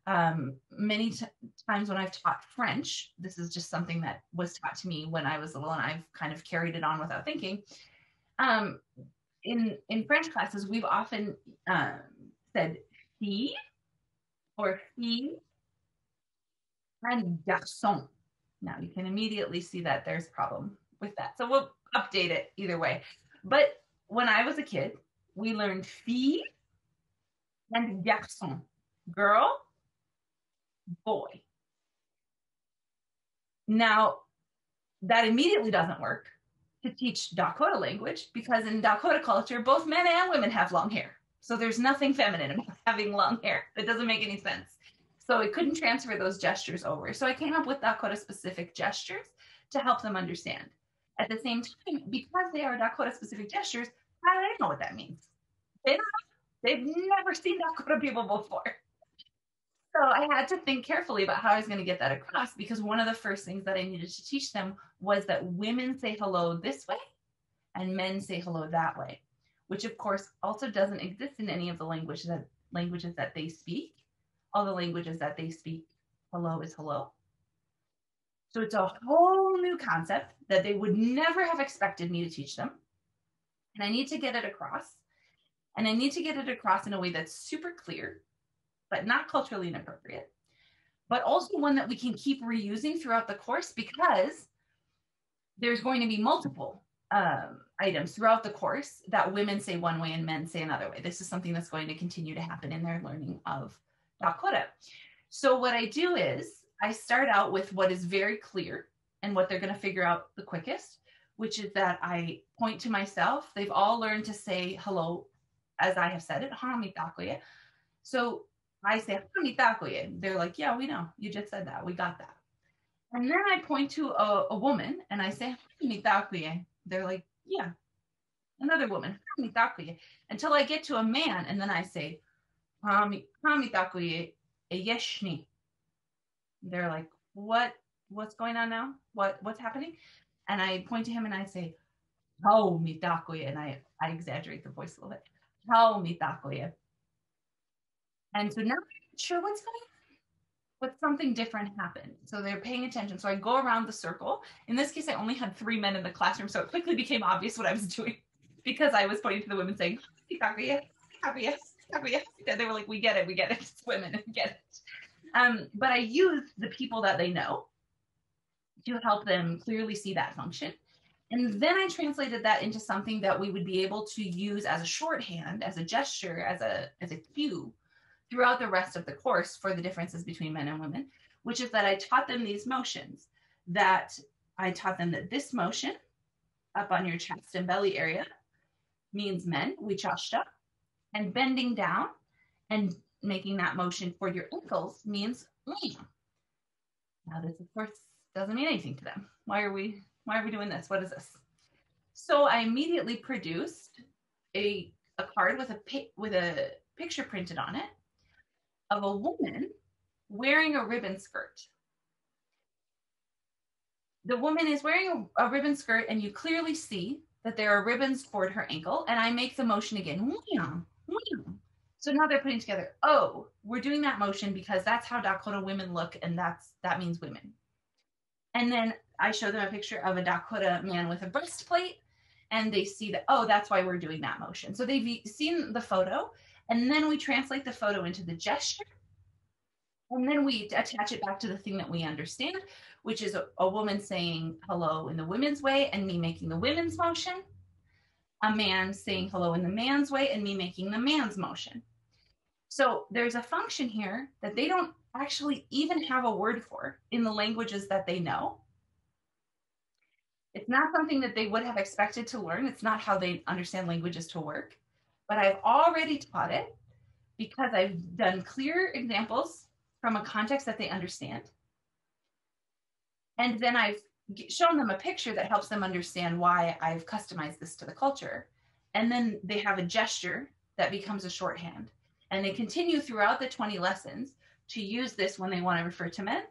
um, many t- times when I've taught French, this is just something that was taught to me when I was little, and I've kind of carried it on without thinking. Um, in in French classes, we've often um, said fille or fille and garçon. Now you can immediately see that there's a problem with that, so we'll update it either way. But when I was a kid, we learned fille and garçon, girl, boy. Now, that immediately doesn't work to teach Dakota language because in Dakota culture, both men and women have long hair. So there's nothing feminine about [LAUGHS] having long hair. It doesn't make any sense. So it couldn't transfer those gestures over. So I came up with Dakota specific gestures to help them understand. At the same time, because they are Dakota specific gestures, how do they know what that means? They they've never seen Dakota people before. So I had to think carefully about how I was going to get that across because one of the first things that I needed to teach them was that women say hello this way and men say hello that way, which of course also doesn't exist in any of the languages that languages that they speak. All the languages that they speak, hello is hello. So it's a whole new concept that they would never have expected me to teach them. And I need to get it across. And I need to get it across in a way that's super clear, but not culturally inappropriate, but also one that we can keep reusing throughout the course because there's going to be multiple um, items throughout the course that women say one way and men say another way. This is something that's going to continue to happen in their learning of Dakota. So, what I do is I start out with what is very clear and what they're going to figure out the quickest, which is that I point to myself. They've all learned to say hello as I have said it. So I say. They're like, yeah, we know. You just said that. We got that. And then I point to a, a woman and I say. They're like, yeah, another woman. Until I get to a man and then I say eh, yeshni. They're like, what? What's going on now? What? What's happening? And I point to him and I say, "How mitakoye," and I I exaggerate the voice a little bit. How mitakoye. And so now I'm not sure what's going on, but something different happened. So they're paying attention. So I go around the circle. In this case, I only had three men in the classroom, so it quickly became obvious what I was [LAUGHS] doing because I was pointing to the women saying, "Mitakoye, mitakoye, mitakoye." They were like, "We get it, we get it. It's women, we get it." Um, but I use the people that they know to help them clearly see that function. And then I translated that into something that we would be able to use as a shorthand, as a gesture, as a as a cue throughout the rest of the course for the differences between men and women, which is that I taught them these motions. That I taught them that this motion up on your chest and belly area means men, wichashta, and bending down and making that motion for your ankles means lamb. Now this of course doesn't mean anything to them. Why are we why are we doing this? What is this? So I immediately produced a a card with a with a picture printed on it of a woman wearing a ribbon skirt. The woman is wearing a, a ribbon skirt, and you clearly see that there are ribbons toward her ankle. And I make the motion again. So now they're putting together, oh, we're doing that motion because that's how Dakota women look, and that's that means women. And then I show them a picture of a Dakota man with a breastplate, and they see that, oh, that's why we're doing that motion. So they've seen the photo, and then we translate the photo into the gesture. And then we attach it back to the thing that we understand, which is a, a woman saying hello in the women's way and me making the women's motion. A man saying hello in the man's way and me making the man's motion. So there's a function here that they don't actually even have a word for in the languages that they know. It's not something that they would have expected to learn. It's not how they understand languages to work. But I've already taught it because I've done clear examples from a context that they understand. And then I've shown them a picture that helps them understand why I've customized this to the culture. And then they have a gesture that becomes a shorthand. And they continue throughout the 20 lessons to use this when they want to refer to men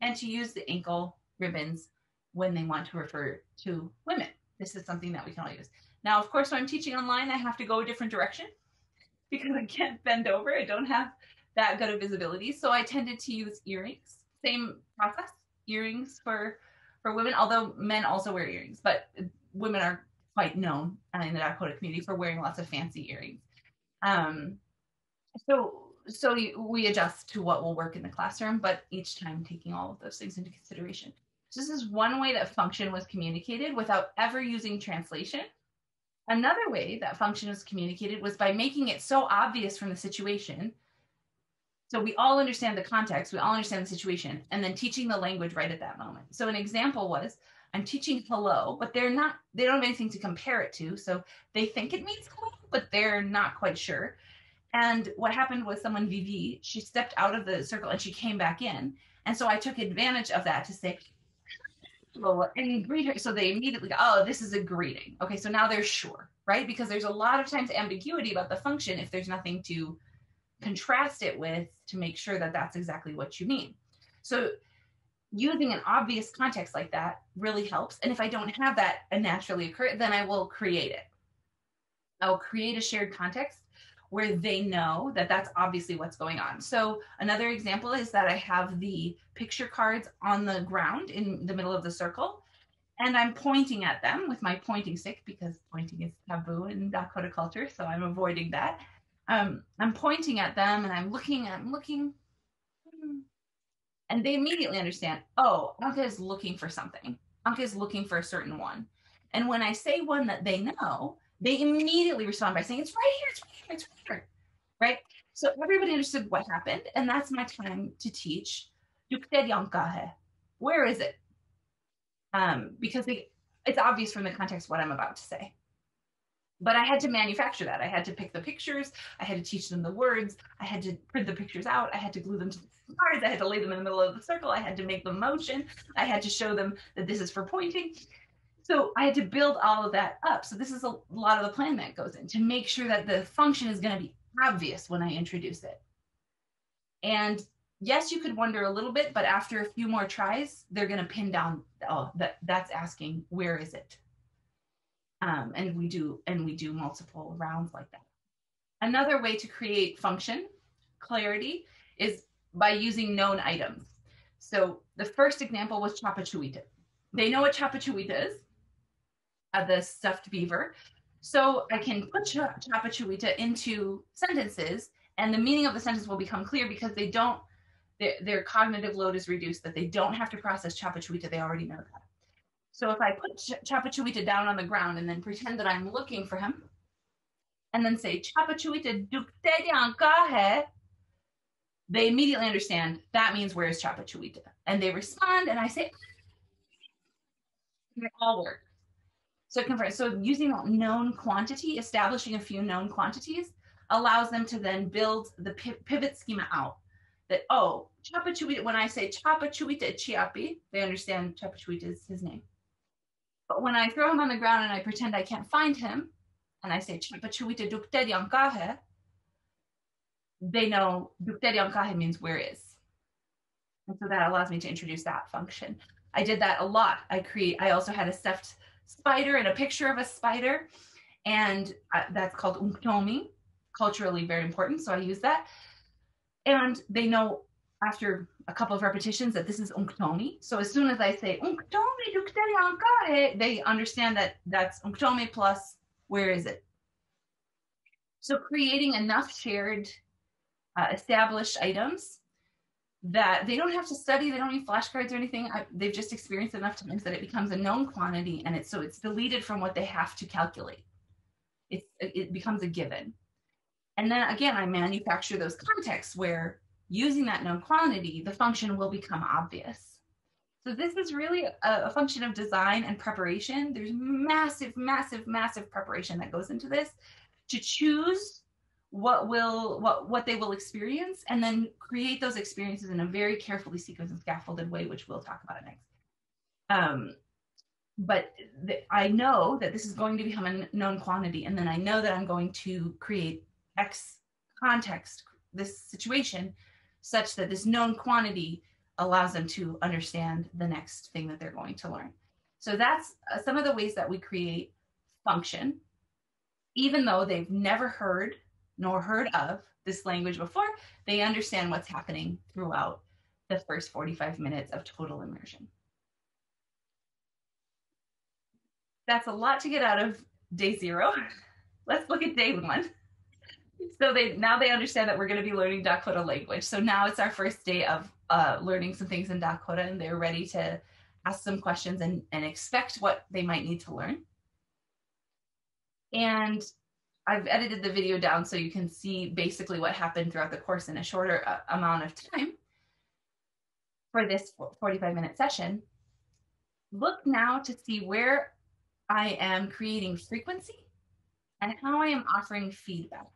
and to use the ankle ribbons when they want to refer to women. This is something that we can all use. Now, of course, when I'm teaching online, I have to go a different direction [LAUGHS] because I can't bend over. I don't have that good of visibility. So I tended to use earrings. Same process, earrings for for women, although men also wear earrings, but women are quite known in the Dakota community for wearing lots of fancy earrings. Um, so so we adjust to what will work in the classroom, but each time taking all of those things into consideration. So this is one way that function was communicated without ever using translation. Another way that function was communicated was by making it so obvious from the situation. So we all understand the context, we all understand the situation, and then teaching the language right at that moment. So an example was I'm teaching hello, but they're not, they don't have anything to compare it to. So they think it means hello, but they're not quite sure. And what happened was someone, Vivi, she stepped out of the circle and she came back in. And so I took advantage of that to say, hello, and greet her. So they immediately go, oh, this is a greeting. Okay, so now they're sure, right? Because there's a lot of times ambiguity about the function if there's nothing to contrast it with to make sure that that's exactly what you mean. So using an obvious context like that really helps. And if I don't have that naturally occur, then I will create it. I'll create a shared context where they know that that's obviously what's going on. So another example is that I have the picture cards on the ground in the middle of the circle and I'm pointing at them with my pointing stick because pointing is taboo in Dakota culture, so I'm avoiding that. Um, I'm pointing at them and I'm looking, I'm looking, and they immediately understand. Oh, Anka is looking for something. Anka is looking for a certain one, and when I say one that they know, they immediately respond by saying, "It's right here, it's right here, it's right. Right? So everybody understood what happened, and that's my time to teach. Where is it? Um, because it's obvious from the context what I'm about to say. But I had to manufacture that. I had to pick the pictures. I had to teach them the words. I had to print the pictures out. I had to glue them to the cards. I had to lay them in the middle of the circle. I had to make the motion. I had to show them that this is for pointing. So I had to build all of that up. So this is a lot of the plan that goes in to make sure that the function is going to be obvious when I introduce it. And yes, you could wonder a little bit, but after a few more tries, they're going to pin down, oh, that that's asking, where is it? Um, and we do, and we do multiple rounds like that. Another way to create function clarity is by using known items. So the first example was chapachuita. They know what chapachuita is, uh, the stuffed beaver. So I can put ch- chapachuita into sentences and the meaning of the sentence will become clear because they don't, their, their cognitive load is reduced, that they don't have to process chapachuita, they already know that. So if I put Ch- Chapachuita down on the ground and then pretend that I'm looking for him, and then say Chapachuita dukte they immediately understand that means where's Chapachuita, and they respond, and I say, it all work. So confirm. So using known quantity, establishing a few known quantities, allows them to then build the pivot schema out. That oh, Chapachuita. When I say Chapachuita Chiapi, they understand Chapachuita is his name. But when I throw him on the ground and I pretend I can't find him, and I say Chapachuita Duktedi they know Duktedi means where is. And so that allows me to introduce that function. I did that a lot. I create. I also had a stuffed spider and a picture of a spider, and uh, that's called unktomi, culturally very important. So I use that, and they know after a couple of repetitions that this is unktomi. So as soon as I say dukteri they understand that that's unktomi plus where is it. So creating enough shared uh, established items that they don't have to study, they don't need flashcards or anything. I, they've just experienced enough times that it becomes a known quantity and it's so it's deleted from what they have to calculate. It's, it becomes a given. And then again, I manufacture those contexts where using that known quantity, the function will become obvious. So this is really a, a, function of design and preparation. There's massive, massive, massive preparation that goes into this to choose what will what what they will experience and then create those experiences in a very carefully sequenced and scaffolded way, which we'll talk about next. Um, but th- I know that this is going to become a known quantity, and then I know that I'm going to create X context, this situation, such that this known quantity allows them to understand the next thing that they're going to learn. So that's uh, some of the ways that we create function, even though they've never heard nor heard of this language before, they understand what's happening throughout the first 45 minutes of total immersion. That's a lot to get out of day zero. [LAUGHS] Let's look at day one so they now they understand that we're going to be learning Dakota language. So now it's our first day of uh, learning some things in Dakota, and they're ready to ask some questions and, and expect what they might need to learn. And I've edited the video down so you can see basically what happened throughout the course in a shorter uh, amount of time for this 45 minute session. Look now to see where I am creating frequency and how I am offering feedback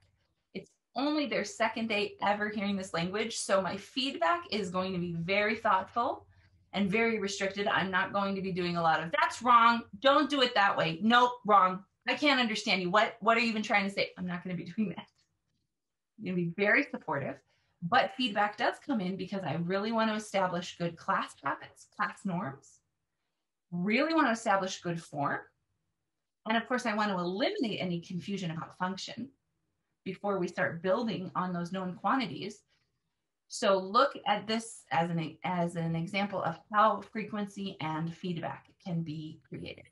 It's only their second day ever hearing this language. So my feedback is going to be very thoughtful and very restricted. I'm not going to be doing a lot of that's wrong. Don't do it that way. Nope, wrong. I can't understand you. What what are you even trying to say? I'm not going to be doing that. I'm going to be very supportive, but feedback does come in because I really want to establish good class habits, class norms. Really want to establish good form. And of course, I want to eliminate any confusion about function before we start building on those known quantities. So look at this as an as an example of how frequency and feedback can be created.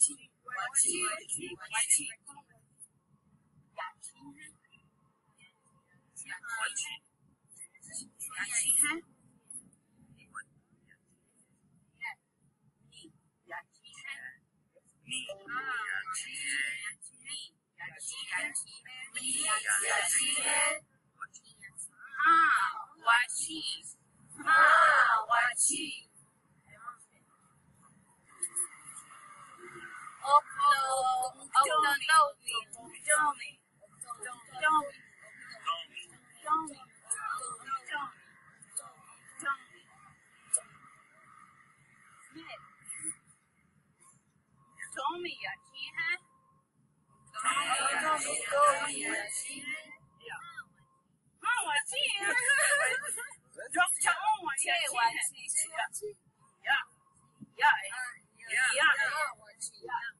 七我七我七我七雅青哈，雅青哈，雅青哈，你雅青哈，你啊，你雅青雅青你雅青啊，我七啊，我七。Don't me, don't me, don't me, don't me, don't me, don't me. Me, don't me, I cheat him. Don't me, don't me, I cheat. Yeah, Yeah. Yeah. Yeah. Yeah. Yeah. Yeah. Yeah. Yeah.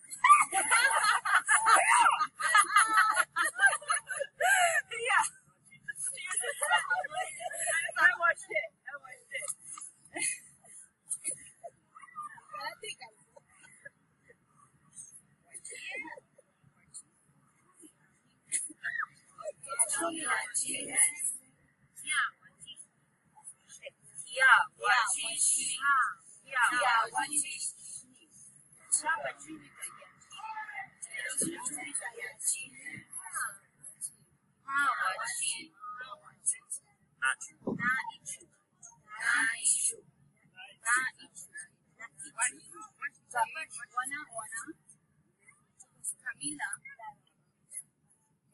说你来去。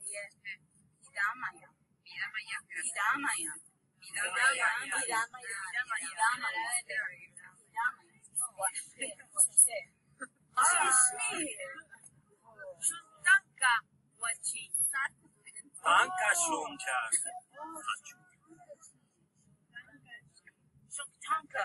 Yeah. हाँ हाँ watch हाँ वाची हाँ वाची हाँ वाची हाँ वाची Anka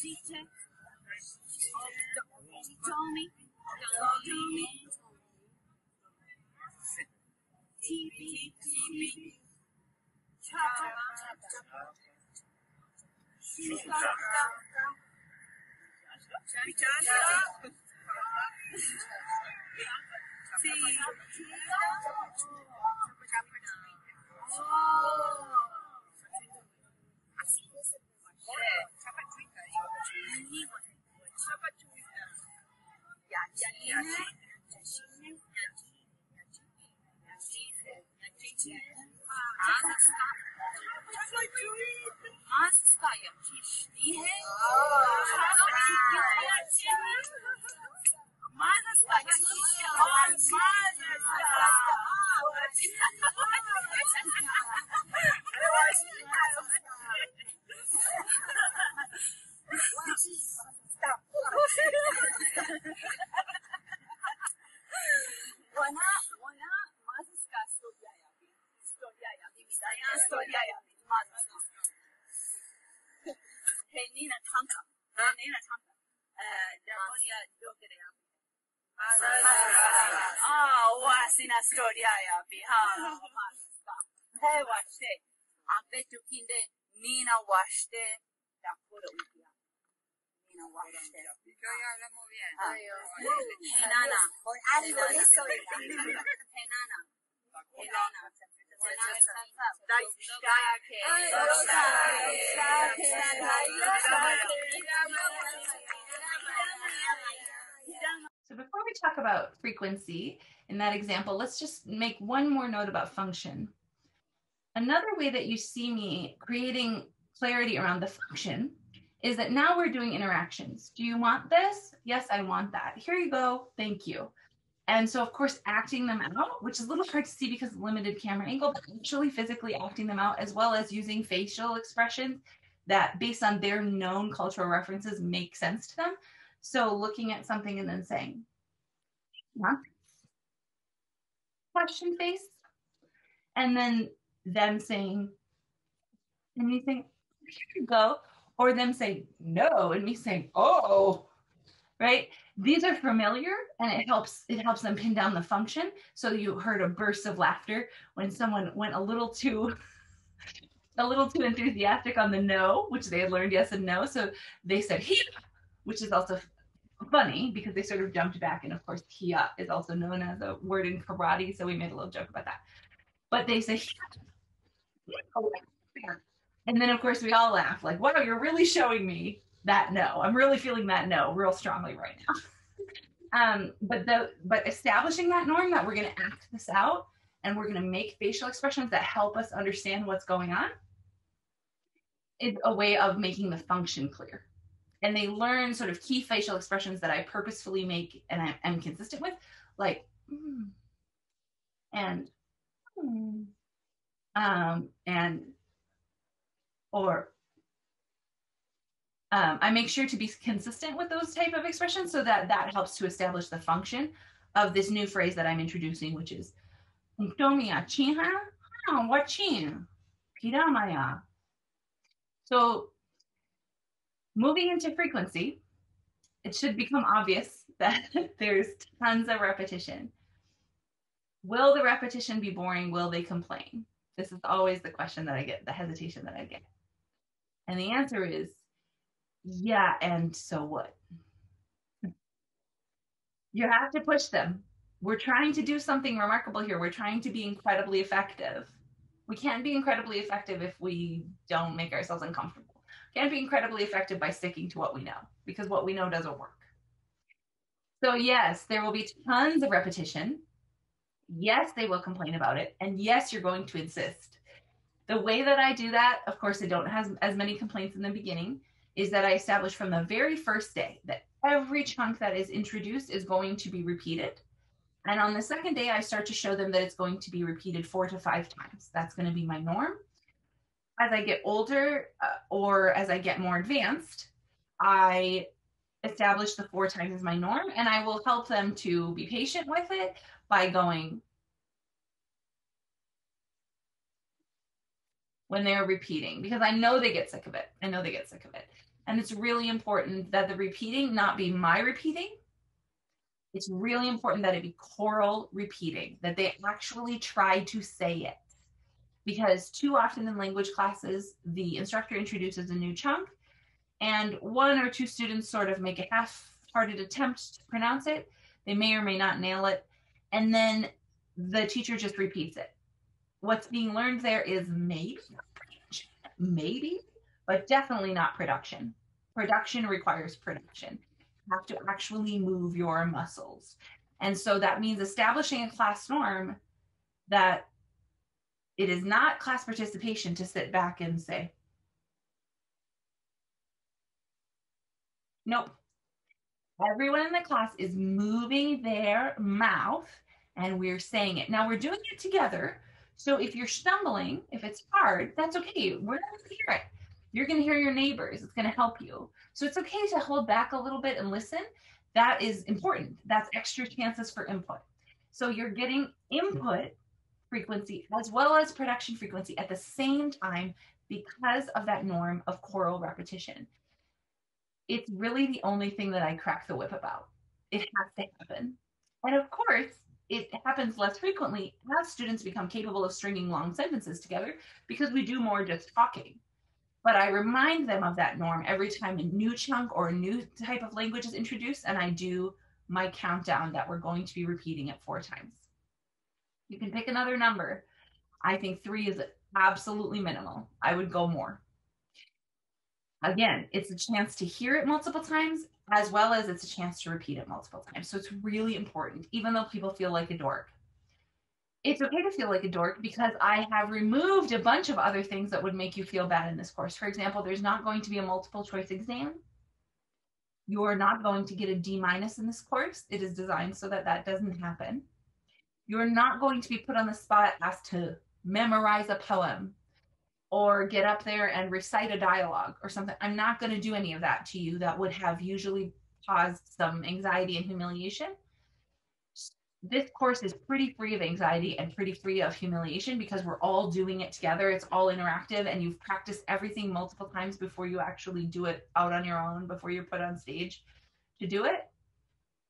teacher, Tommy, Tommy, TV, TV, Chata, Chata, Chata, Oh. língua. Só para te humilhar. Yatine. Yatine. Yeah. وانا وانا ما تسكى ستوريا يا بي ستوريا يا بي مستنيا ستوريا يا بي ما تسكى هنينا تانكا هنينا تانكا دابوريا دوغري يا بي اه واسنا ستوريا يا بي ها ما تسكى هاي واشتي عبيتو كيندي نينا واشتي دابوريا henana henana henana So before we talk about frequency in that example, let's just make one more note about function. Another way that you see me creating clarity around the function is that now we're doing interactions. Do you want this? Yes, I want that. Here you go. Thank you. And so, of course, acting them out, which is a little hard to see because limited camera angle, but actually physically acting them out, as well as using facial expressions that, based on their known cultural references, make sense to them. So, looking at something and then saying, huh? question face, and then them saying, anything, here you go, or them saying no, and me saying, oh, right? These are familiar and it helps it helps them pin down the function. So you heard a burst of laughter when someone went a little too a little too enthusiastic on the no, which they had learned yes and no. So they said he, which is also funny because they sort of jumped back. And of course, Kia is also known as a word in karate. So we made a little joke about that. But they say, and then of course we all laugh like, wow, you're really showing me that no. I'm really feeling that no real strongly right now. [LAUGHS] um, but the but establishing that norm that we're going to act this out and we're going to make facial expressions that help us understand what's going on is a way of making the function clear and they learn sort of key facial expressions that I purposefully make and I am consistent with, like mm, and mm, um, and or um, I make sure to be consistent with those type of expressions so that that helps to establish the function of this new phrase that I'm introducing, which is. So, moving into frequency, it should become obvious [LAUGHS] that there's tons of repetition. Will the repetition be boring? Will they complain? This is always the question that I get, the hesitation that I get. And the answer is yeah, and so what? You have to push them. We're trying to do something remarkable here. We're trying to be incredibly effective. We can't be incredibly effective if we don't make ourselves uncomfortable. Can't be incredibly effective by sticking to what we know because what we know doesn't work. So, yes, there will be tons of repetition. Yes, they will complain about it. And yes, you're going to insist. The way that I do that, of course, I don't have as many complaints in the beginning, is that I establish from the very first day that every chunk that is introduced is going to be repeated. And on the second day, I start to show them that it's going to be repeated four to five times. That's going to be my norm. As I get older uh, or as I get more advanced, I establish the four times as my norm and I will help them to be patient with it by going when they're repeating because I know they get sick of it. I know they get sick of it. And it's really important that the repeating not be my repeating. It's really important that it be choral repeating, that they actually try to say it. Because too often in language classes, the instructor introduces a new chunk and one or two students sort of make a half-hearted attempt to pronounce it. They may or may not nail it, and then the teacher just repeats it. What's being learned there is maybe, maybe, but definitely not production. Production requires production. You have to actually move your muscles. And so that means establishing a class norm that it is not class participation to sit back and say, Nope. Everyone in the class is moving their mouth and we're saying it. Now we're doing it together. So if you're stumbling, if it's hard, that's okay. We're not going to hear it. You're going to hear your neighbors. It's going to help you. So it's okay to hold back a little bit and listen. That is important. That's extra chances for input. So you're getting input frequency as well as production frequency at the same time because of that norm of choral repetition it's really the only thing that I crack the whip about. It has to happen. And of course, it happens less frequently as students become capable of stringing long sentences together because we do more just talking. But I remind them of that norm every time a new chunk or a new type of language is introduced, and I do my countdown that we're going to be repeating it four times. You can pick another number. I think three is absolutely minimal. I would go more again, it's a chance to hear it multiple times as well as it's a chance to repeat it multiple times. So it's really important, even though people feel like a dork. It's okay to feel like a dork because I have removed a bunch of other things that would make you feel bad in this course. For example, there's not going to be a multiple choice exam. You're not going to get a D minus in this course. It is designed so that that doesn't happen. You're not going to be put on the spot asked to memorize a poem or get up there and recite a dialogue or something. I'm not going to do any of that to you. That would have usually caused some anxiety and humiliation. This course is pretty free of anxiety and pretty free of humiliation because we're all doing it together. It's all interactive and you've practiced everything multiple times before you actually do it out on your own, before you're put on stage to do it.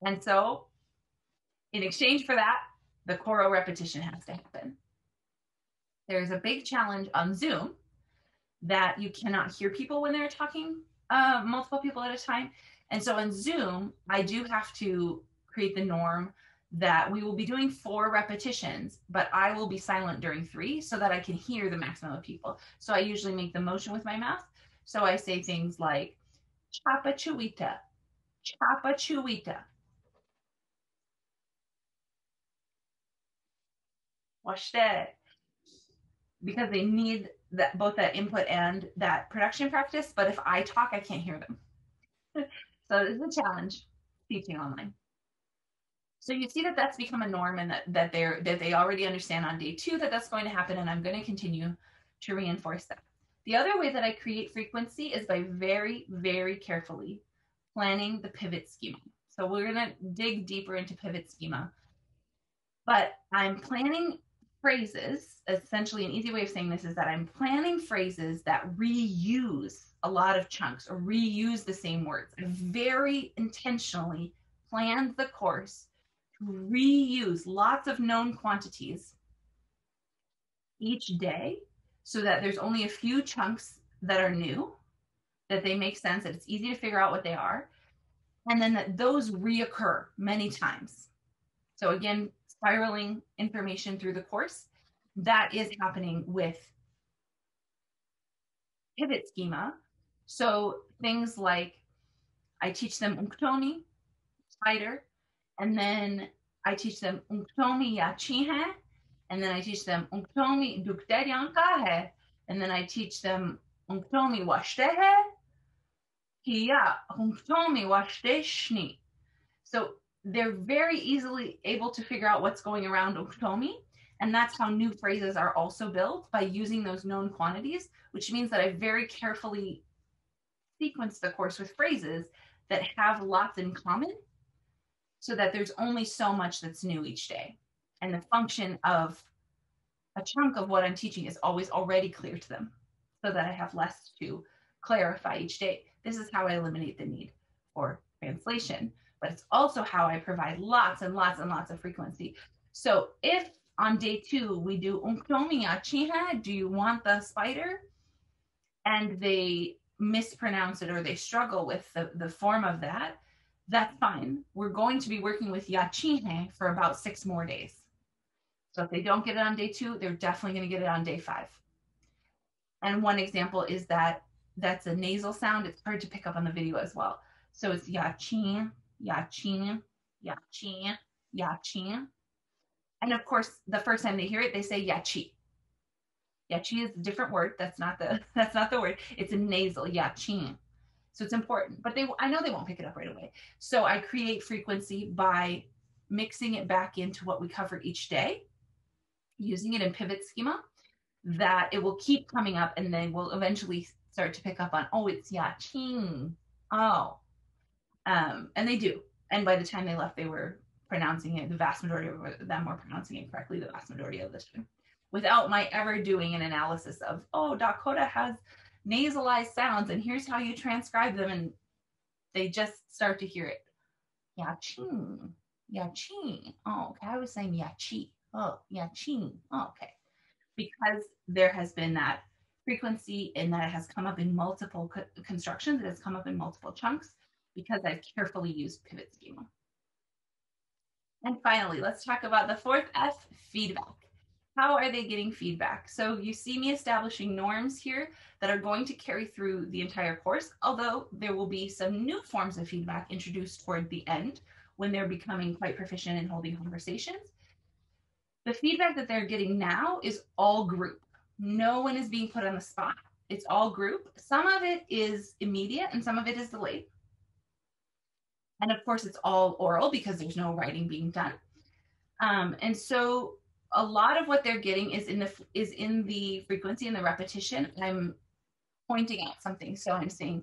And so, in exchange for that, the choral repetition has to happen there's a big challenge on Zoom that you cannot hear people when they're talking, uh, multiple people at a time. And so on Zoom, I do have to create the norm that we will be doing four repetitions, but I will be silent during three so that I can hear the maximum of people. So I usually make the motion with my mouth. So I say things like chapa chuita, chapa chuita. Watch that because they need that both that input and that production practice. But if I talk, I can't hear them. [LAUGHS] so it's a challenge teaching online. So you see that that's become a norm and that, that they're that they already understand on day two that that's going to happen, and I'm going to continue to reinforce that. The other way that I create frequency is by very, very carefully planning the pivot schema. So we're going to dig deeper into pivot schema. But I'm planning phrases, essentially, an easy way of saying this is that I'm planning phrases that reuse a lot of chunks or reuse the same words. I very intentionally planned the course to reuse lots of known quantities each day so that there's only a few chunks that are new, that they make sense, that it's easy to figure out what they are, and then that those reoccur many times. So again, spiraling information through the course, that is happening with pivot schema. So things like I teach them unktomi, spider, and then I teach them unktomi yachihe, and then I teach them unktomi dukteryankahe, and then I teach them unktomi washtehe, hiya unktomi washteshni. So they're very easily able to figure out what's going around unktomi. And that's how new phrases are also built by using those known quantities, which means that I very carefully sequence the course with phrases that have lots in common so that there's only so much that's new each day. And the function of a chunk of what I'm teaching is always already clear to them so that I have less to clarify each day. This is how I eliminate the need for translation, but it's also how I provide lots and lots and lots of frequency. So if on day two we do unktomiya chiha, do you want the spider? And they mispronounce it or they struggle with the, the form of that, that's fine. We're going to be working with yachihe for about six more days. So if they don't get it on day two, they're definitely going to get it on day five. And one example is that that's a nasal sound. It's hard to pick up on the video as well. So it's yachin, yachin, yachin, yachin. And of course, the first time they hear it, they say yachi. Yachi is a different word. That's not the [LAUGHS] that's not the word. It's a nasal yachin. So it's important. But they I know they won't pick it up right away. So I create frequency by mixing it back into what we cover each day, using it in pivot schema, that it will keep coming up and then we'll eventually start to pick up on, oh, it's yachin. Oh. Um, and they do. And by the time they left, they were pronouncing it, the vast majority of them were pronouncing it correctly the vast majority of the time without my ever doing an analysis of, oh, Dakota has nasalized sounds and here's how you transcribe them. And they just start to hear it. Yachin, yachin. Oh, okay. I was saying yachi. Oh, yachin. Oh, okay. Because there has been that frequency and that it has come up in multiple co- constructions, it has come up in multiple chunks because I've carefully used pivot schema. And finally, let's talk about the fourth F, feedback. How are they getting feedback? So you see me establishing norms here that are going to carry through the entire course, although there will be some new forms of feedback introduced toward the end when they're becoming quite proficient in holding conversations. The feedback that they're getting now is all group. No one is being put on the spot. It's all group. Some of it is immediate and some of it is delayed. And of course, it's all oral because there's no writing being done. Um, and so a lot of what they're getting is in the is in the frequency and the repetition. I'm pointing out something. So I'm saying,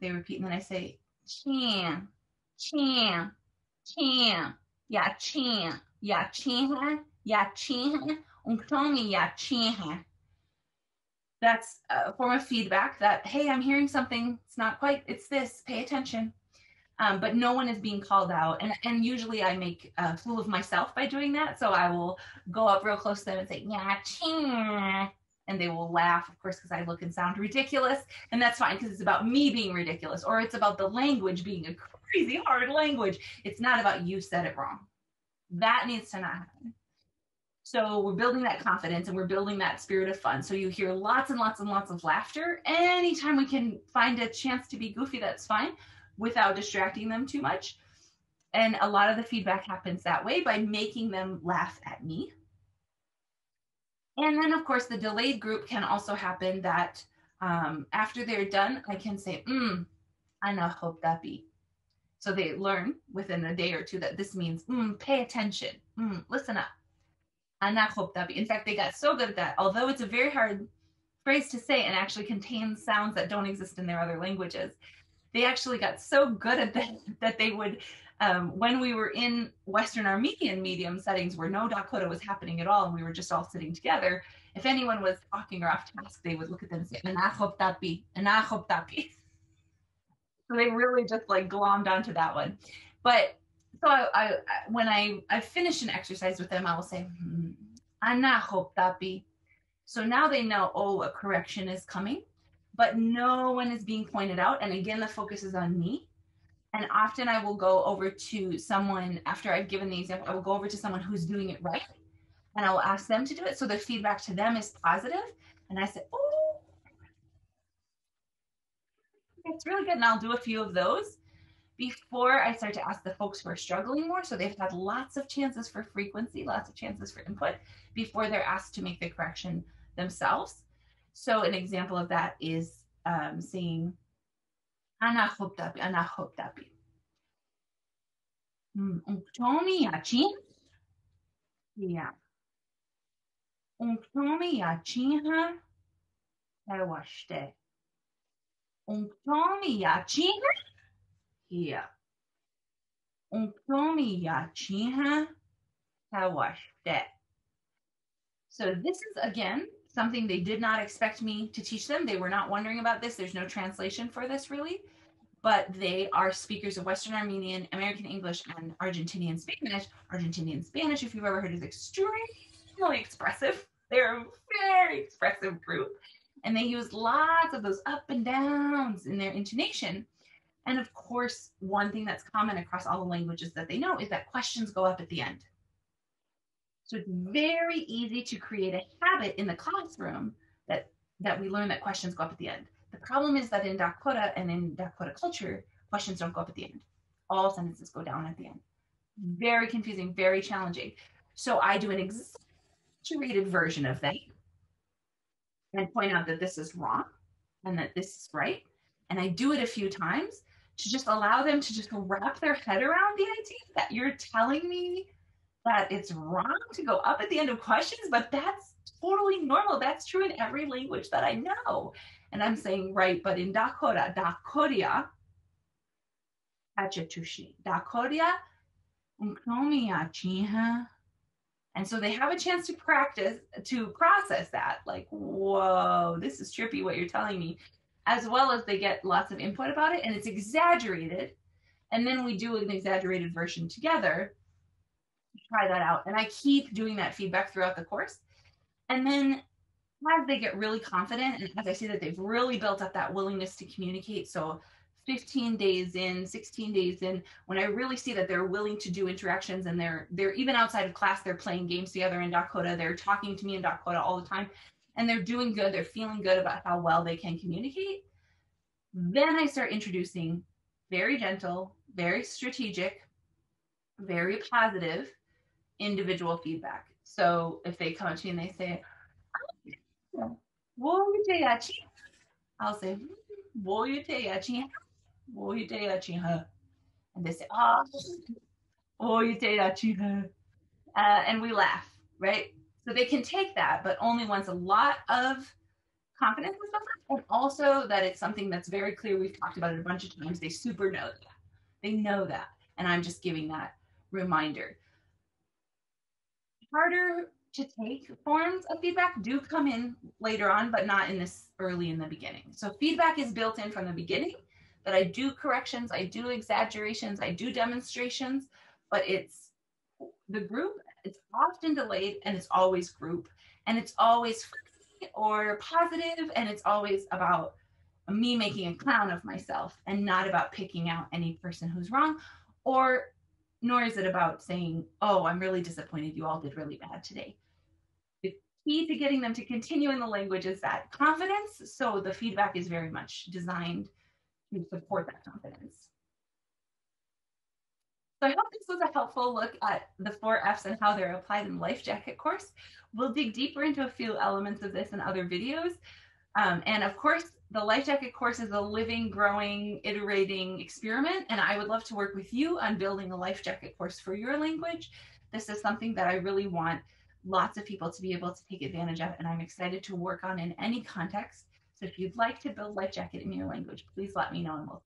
they repeat, and then I say, chan, chan, chan, ya chan, ya chan, ya chan, ya chan that's a form of feedback that hey i'm hearing something. It's not quite it's this pay attention. Um, but no one is being called out. And, and usually i make a fool of myself by doing that. So i will go up real close to them and say yeah and they will laugh of course because i look and sound ridiculous. And that's fine because it's about me being ridiculous or it's about the language being a [LAUGHS] crazy hard language. It's not about you said it wrong. That needs to not happen so we're building that confidence and we're building that spirit of fun. So you hear lots and lots and lots of laughter. Anytime we can find a chance to be goofy, that's fine without distracting them too much. And a lot of the feedback happens that way by making them laugh at me. And then, of course, the delayed group can also happen that um, after they're done, I can say, mm, Anahoptapi. So they learn within a day or two that this means, mm, pay attention, mm, listen up Anahoptapi. In fact, they got so good at that, although it's a very hard phrase to say and actually contains sounds that don't exist in their other languages. They actually got so good at that [LAUGHS] that they would, um, when we were in Western Armenian medium settings where no Dakota was happening at all and we were just all sitting together, if anyone was talking or off task, they would look at them and say, Anahoptapi, Anahoptapi. [LAUGHS] So they really just like glommed onto that one. But so I, I when I, I finish an exercise with them, I will say, hmm, Anahoptapi. So now they know, oh, a correction is coming, but no one is being pointed out. And again, the focus is on me. And often I will go over to someone after I've given the example, I will go over to someone who's doing it right and I will ask them to do it. So the feedback to them is. And I say, oh, it's really good. And I'll do a few of those before I start to ask the folks who are struggling more. So they've had lots of chances for frequency, lots of chances for input before they're asked to make the correction themselves. So an example of that is um, saying, Ana hoptapi, yachin? Yeah. Unktomi yachin ha? Ewashte. Unktomi? Here. Unktomi yachin ha? Ewashte. So this is again something they did not expect me to teach them. They were not wondering about this. There's no translation for this really, but they are speakers of Western Armenian, American English, and Argentinian Spanish. Argentinian Spanish, if you've ever heard, is extremely expressive. [LAUGHS] They're a very expressive group, and they use lots of those up and downs in their intonation. And of course, one thing that's common across all the languages that they know is that questions go up at the end. So it's very easy to create a habit in the classroom that, that we learn that questions go up at the end. The problem is that in Dakota and in Dakota culture, questions don't go up at the end. All sentences go down at the end. Very confusing, very challenging. So I do an exaggerated version of that and point out that this is wrong and that this is right. And I do it a few times to just allow them to just wrap their head around the idea that you're telling me that it's wrong to go up at the end of questions, but that's totally normal. That's true in every language that I know. And I'm saying, right, but in Dakota, Dakoria, Hachatushi, Dakoria, Unktomiya Chiha. And so they have a chance to practice, to process that, like, whoa, this is trippy what you're telling me, as well as they get lots of input about it and it's exaggerated. And then we do an exaggerated version together try that out. And I keep doing that feedback throughout the course. And then as they get really confident, and as I see that they've really built up that willingness to communicate, so 15 days in, 16 days in, when I really see that they're willing to do interactions and they're they're even outside of class, they're playing games together in Dakota, they're talking to me in Dakota all the time, and they're doing good, they're feeling good about how well they can communicate. Then I start introducing very gentle, very strategic, very positive individual feedback. So if they come up to me and they say, I'll say, and they say, oh, uh, and we laugh, right? So they can take that, but only once a lot of confidence is built and also that it's something that's very clear. We've talked about it a bunch of times. They super know that. They know that. And I'm just giving that reminder harder to take forms of feedback do come in later on, but not in this early in the beginning. So feedback is built in from the beginning that I do corrections, I do exaggerations, I do demonstrations, but it's the group, it's often delayed and it's always group and it's always funny or positive and it's always about me making a clown of myself and not about picking out any person who's wrong or nor is it about saying, oh, I'm really disappointed you all did really bad today. The key to getting them to continue in the language is that confidence. So the feedback is very much designed to support that confidence. So I hope this was a helpful look at the four F's and how they're applied in the Lifejacket course. We'll dig deeper into a few elements of this in other videos. Um, and of course, the Lifejacket course is a living, growing, iterating experiment, and I would love to work with you on building a Lifejacket course for your language. This is something that I really want lots of people to be able to take advantage of, and I'm excited to work on in any context. So if you'd like to build Lifejacket in your language, please let me know and we'll.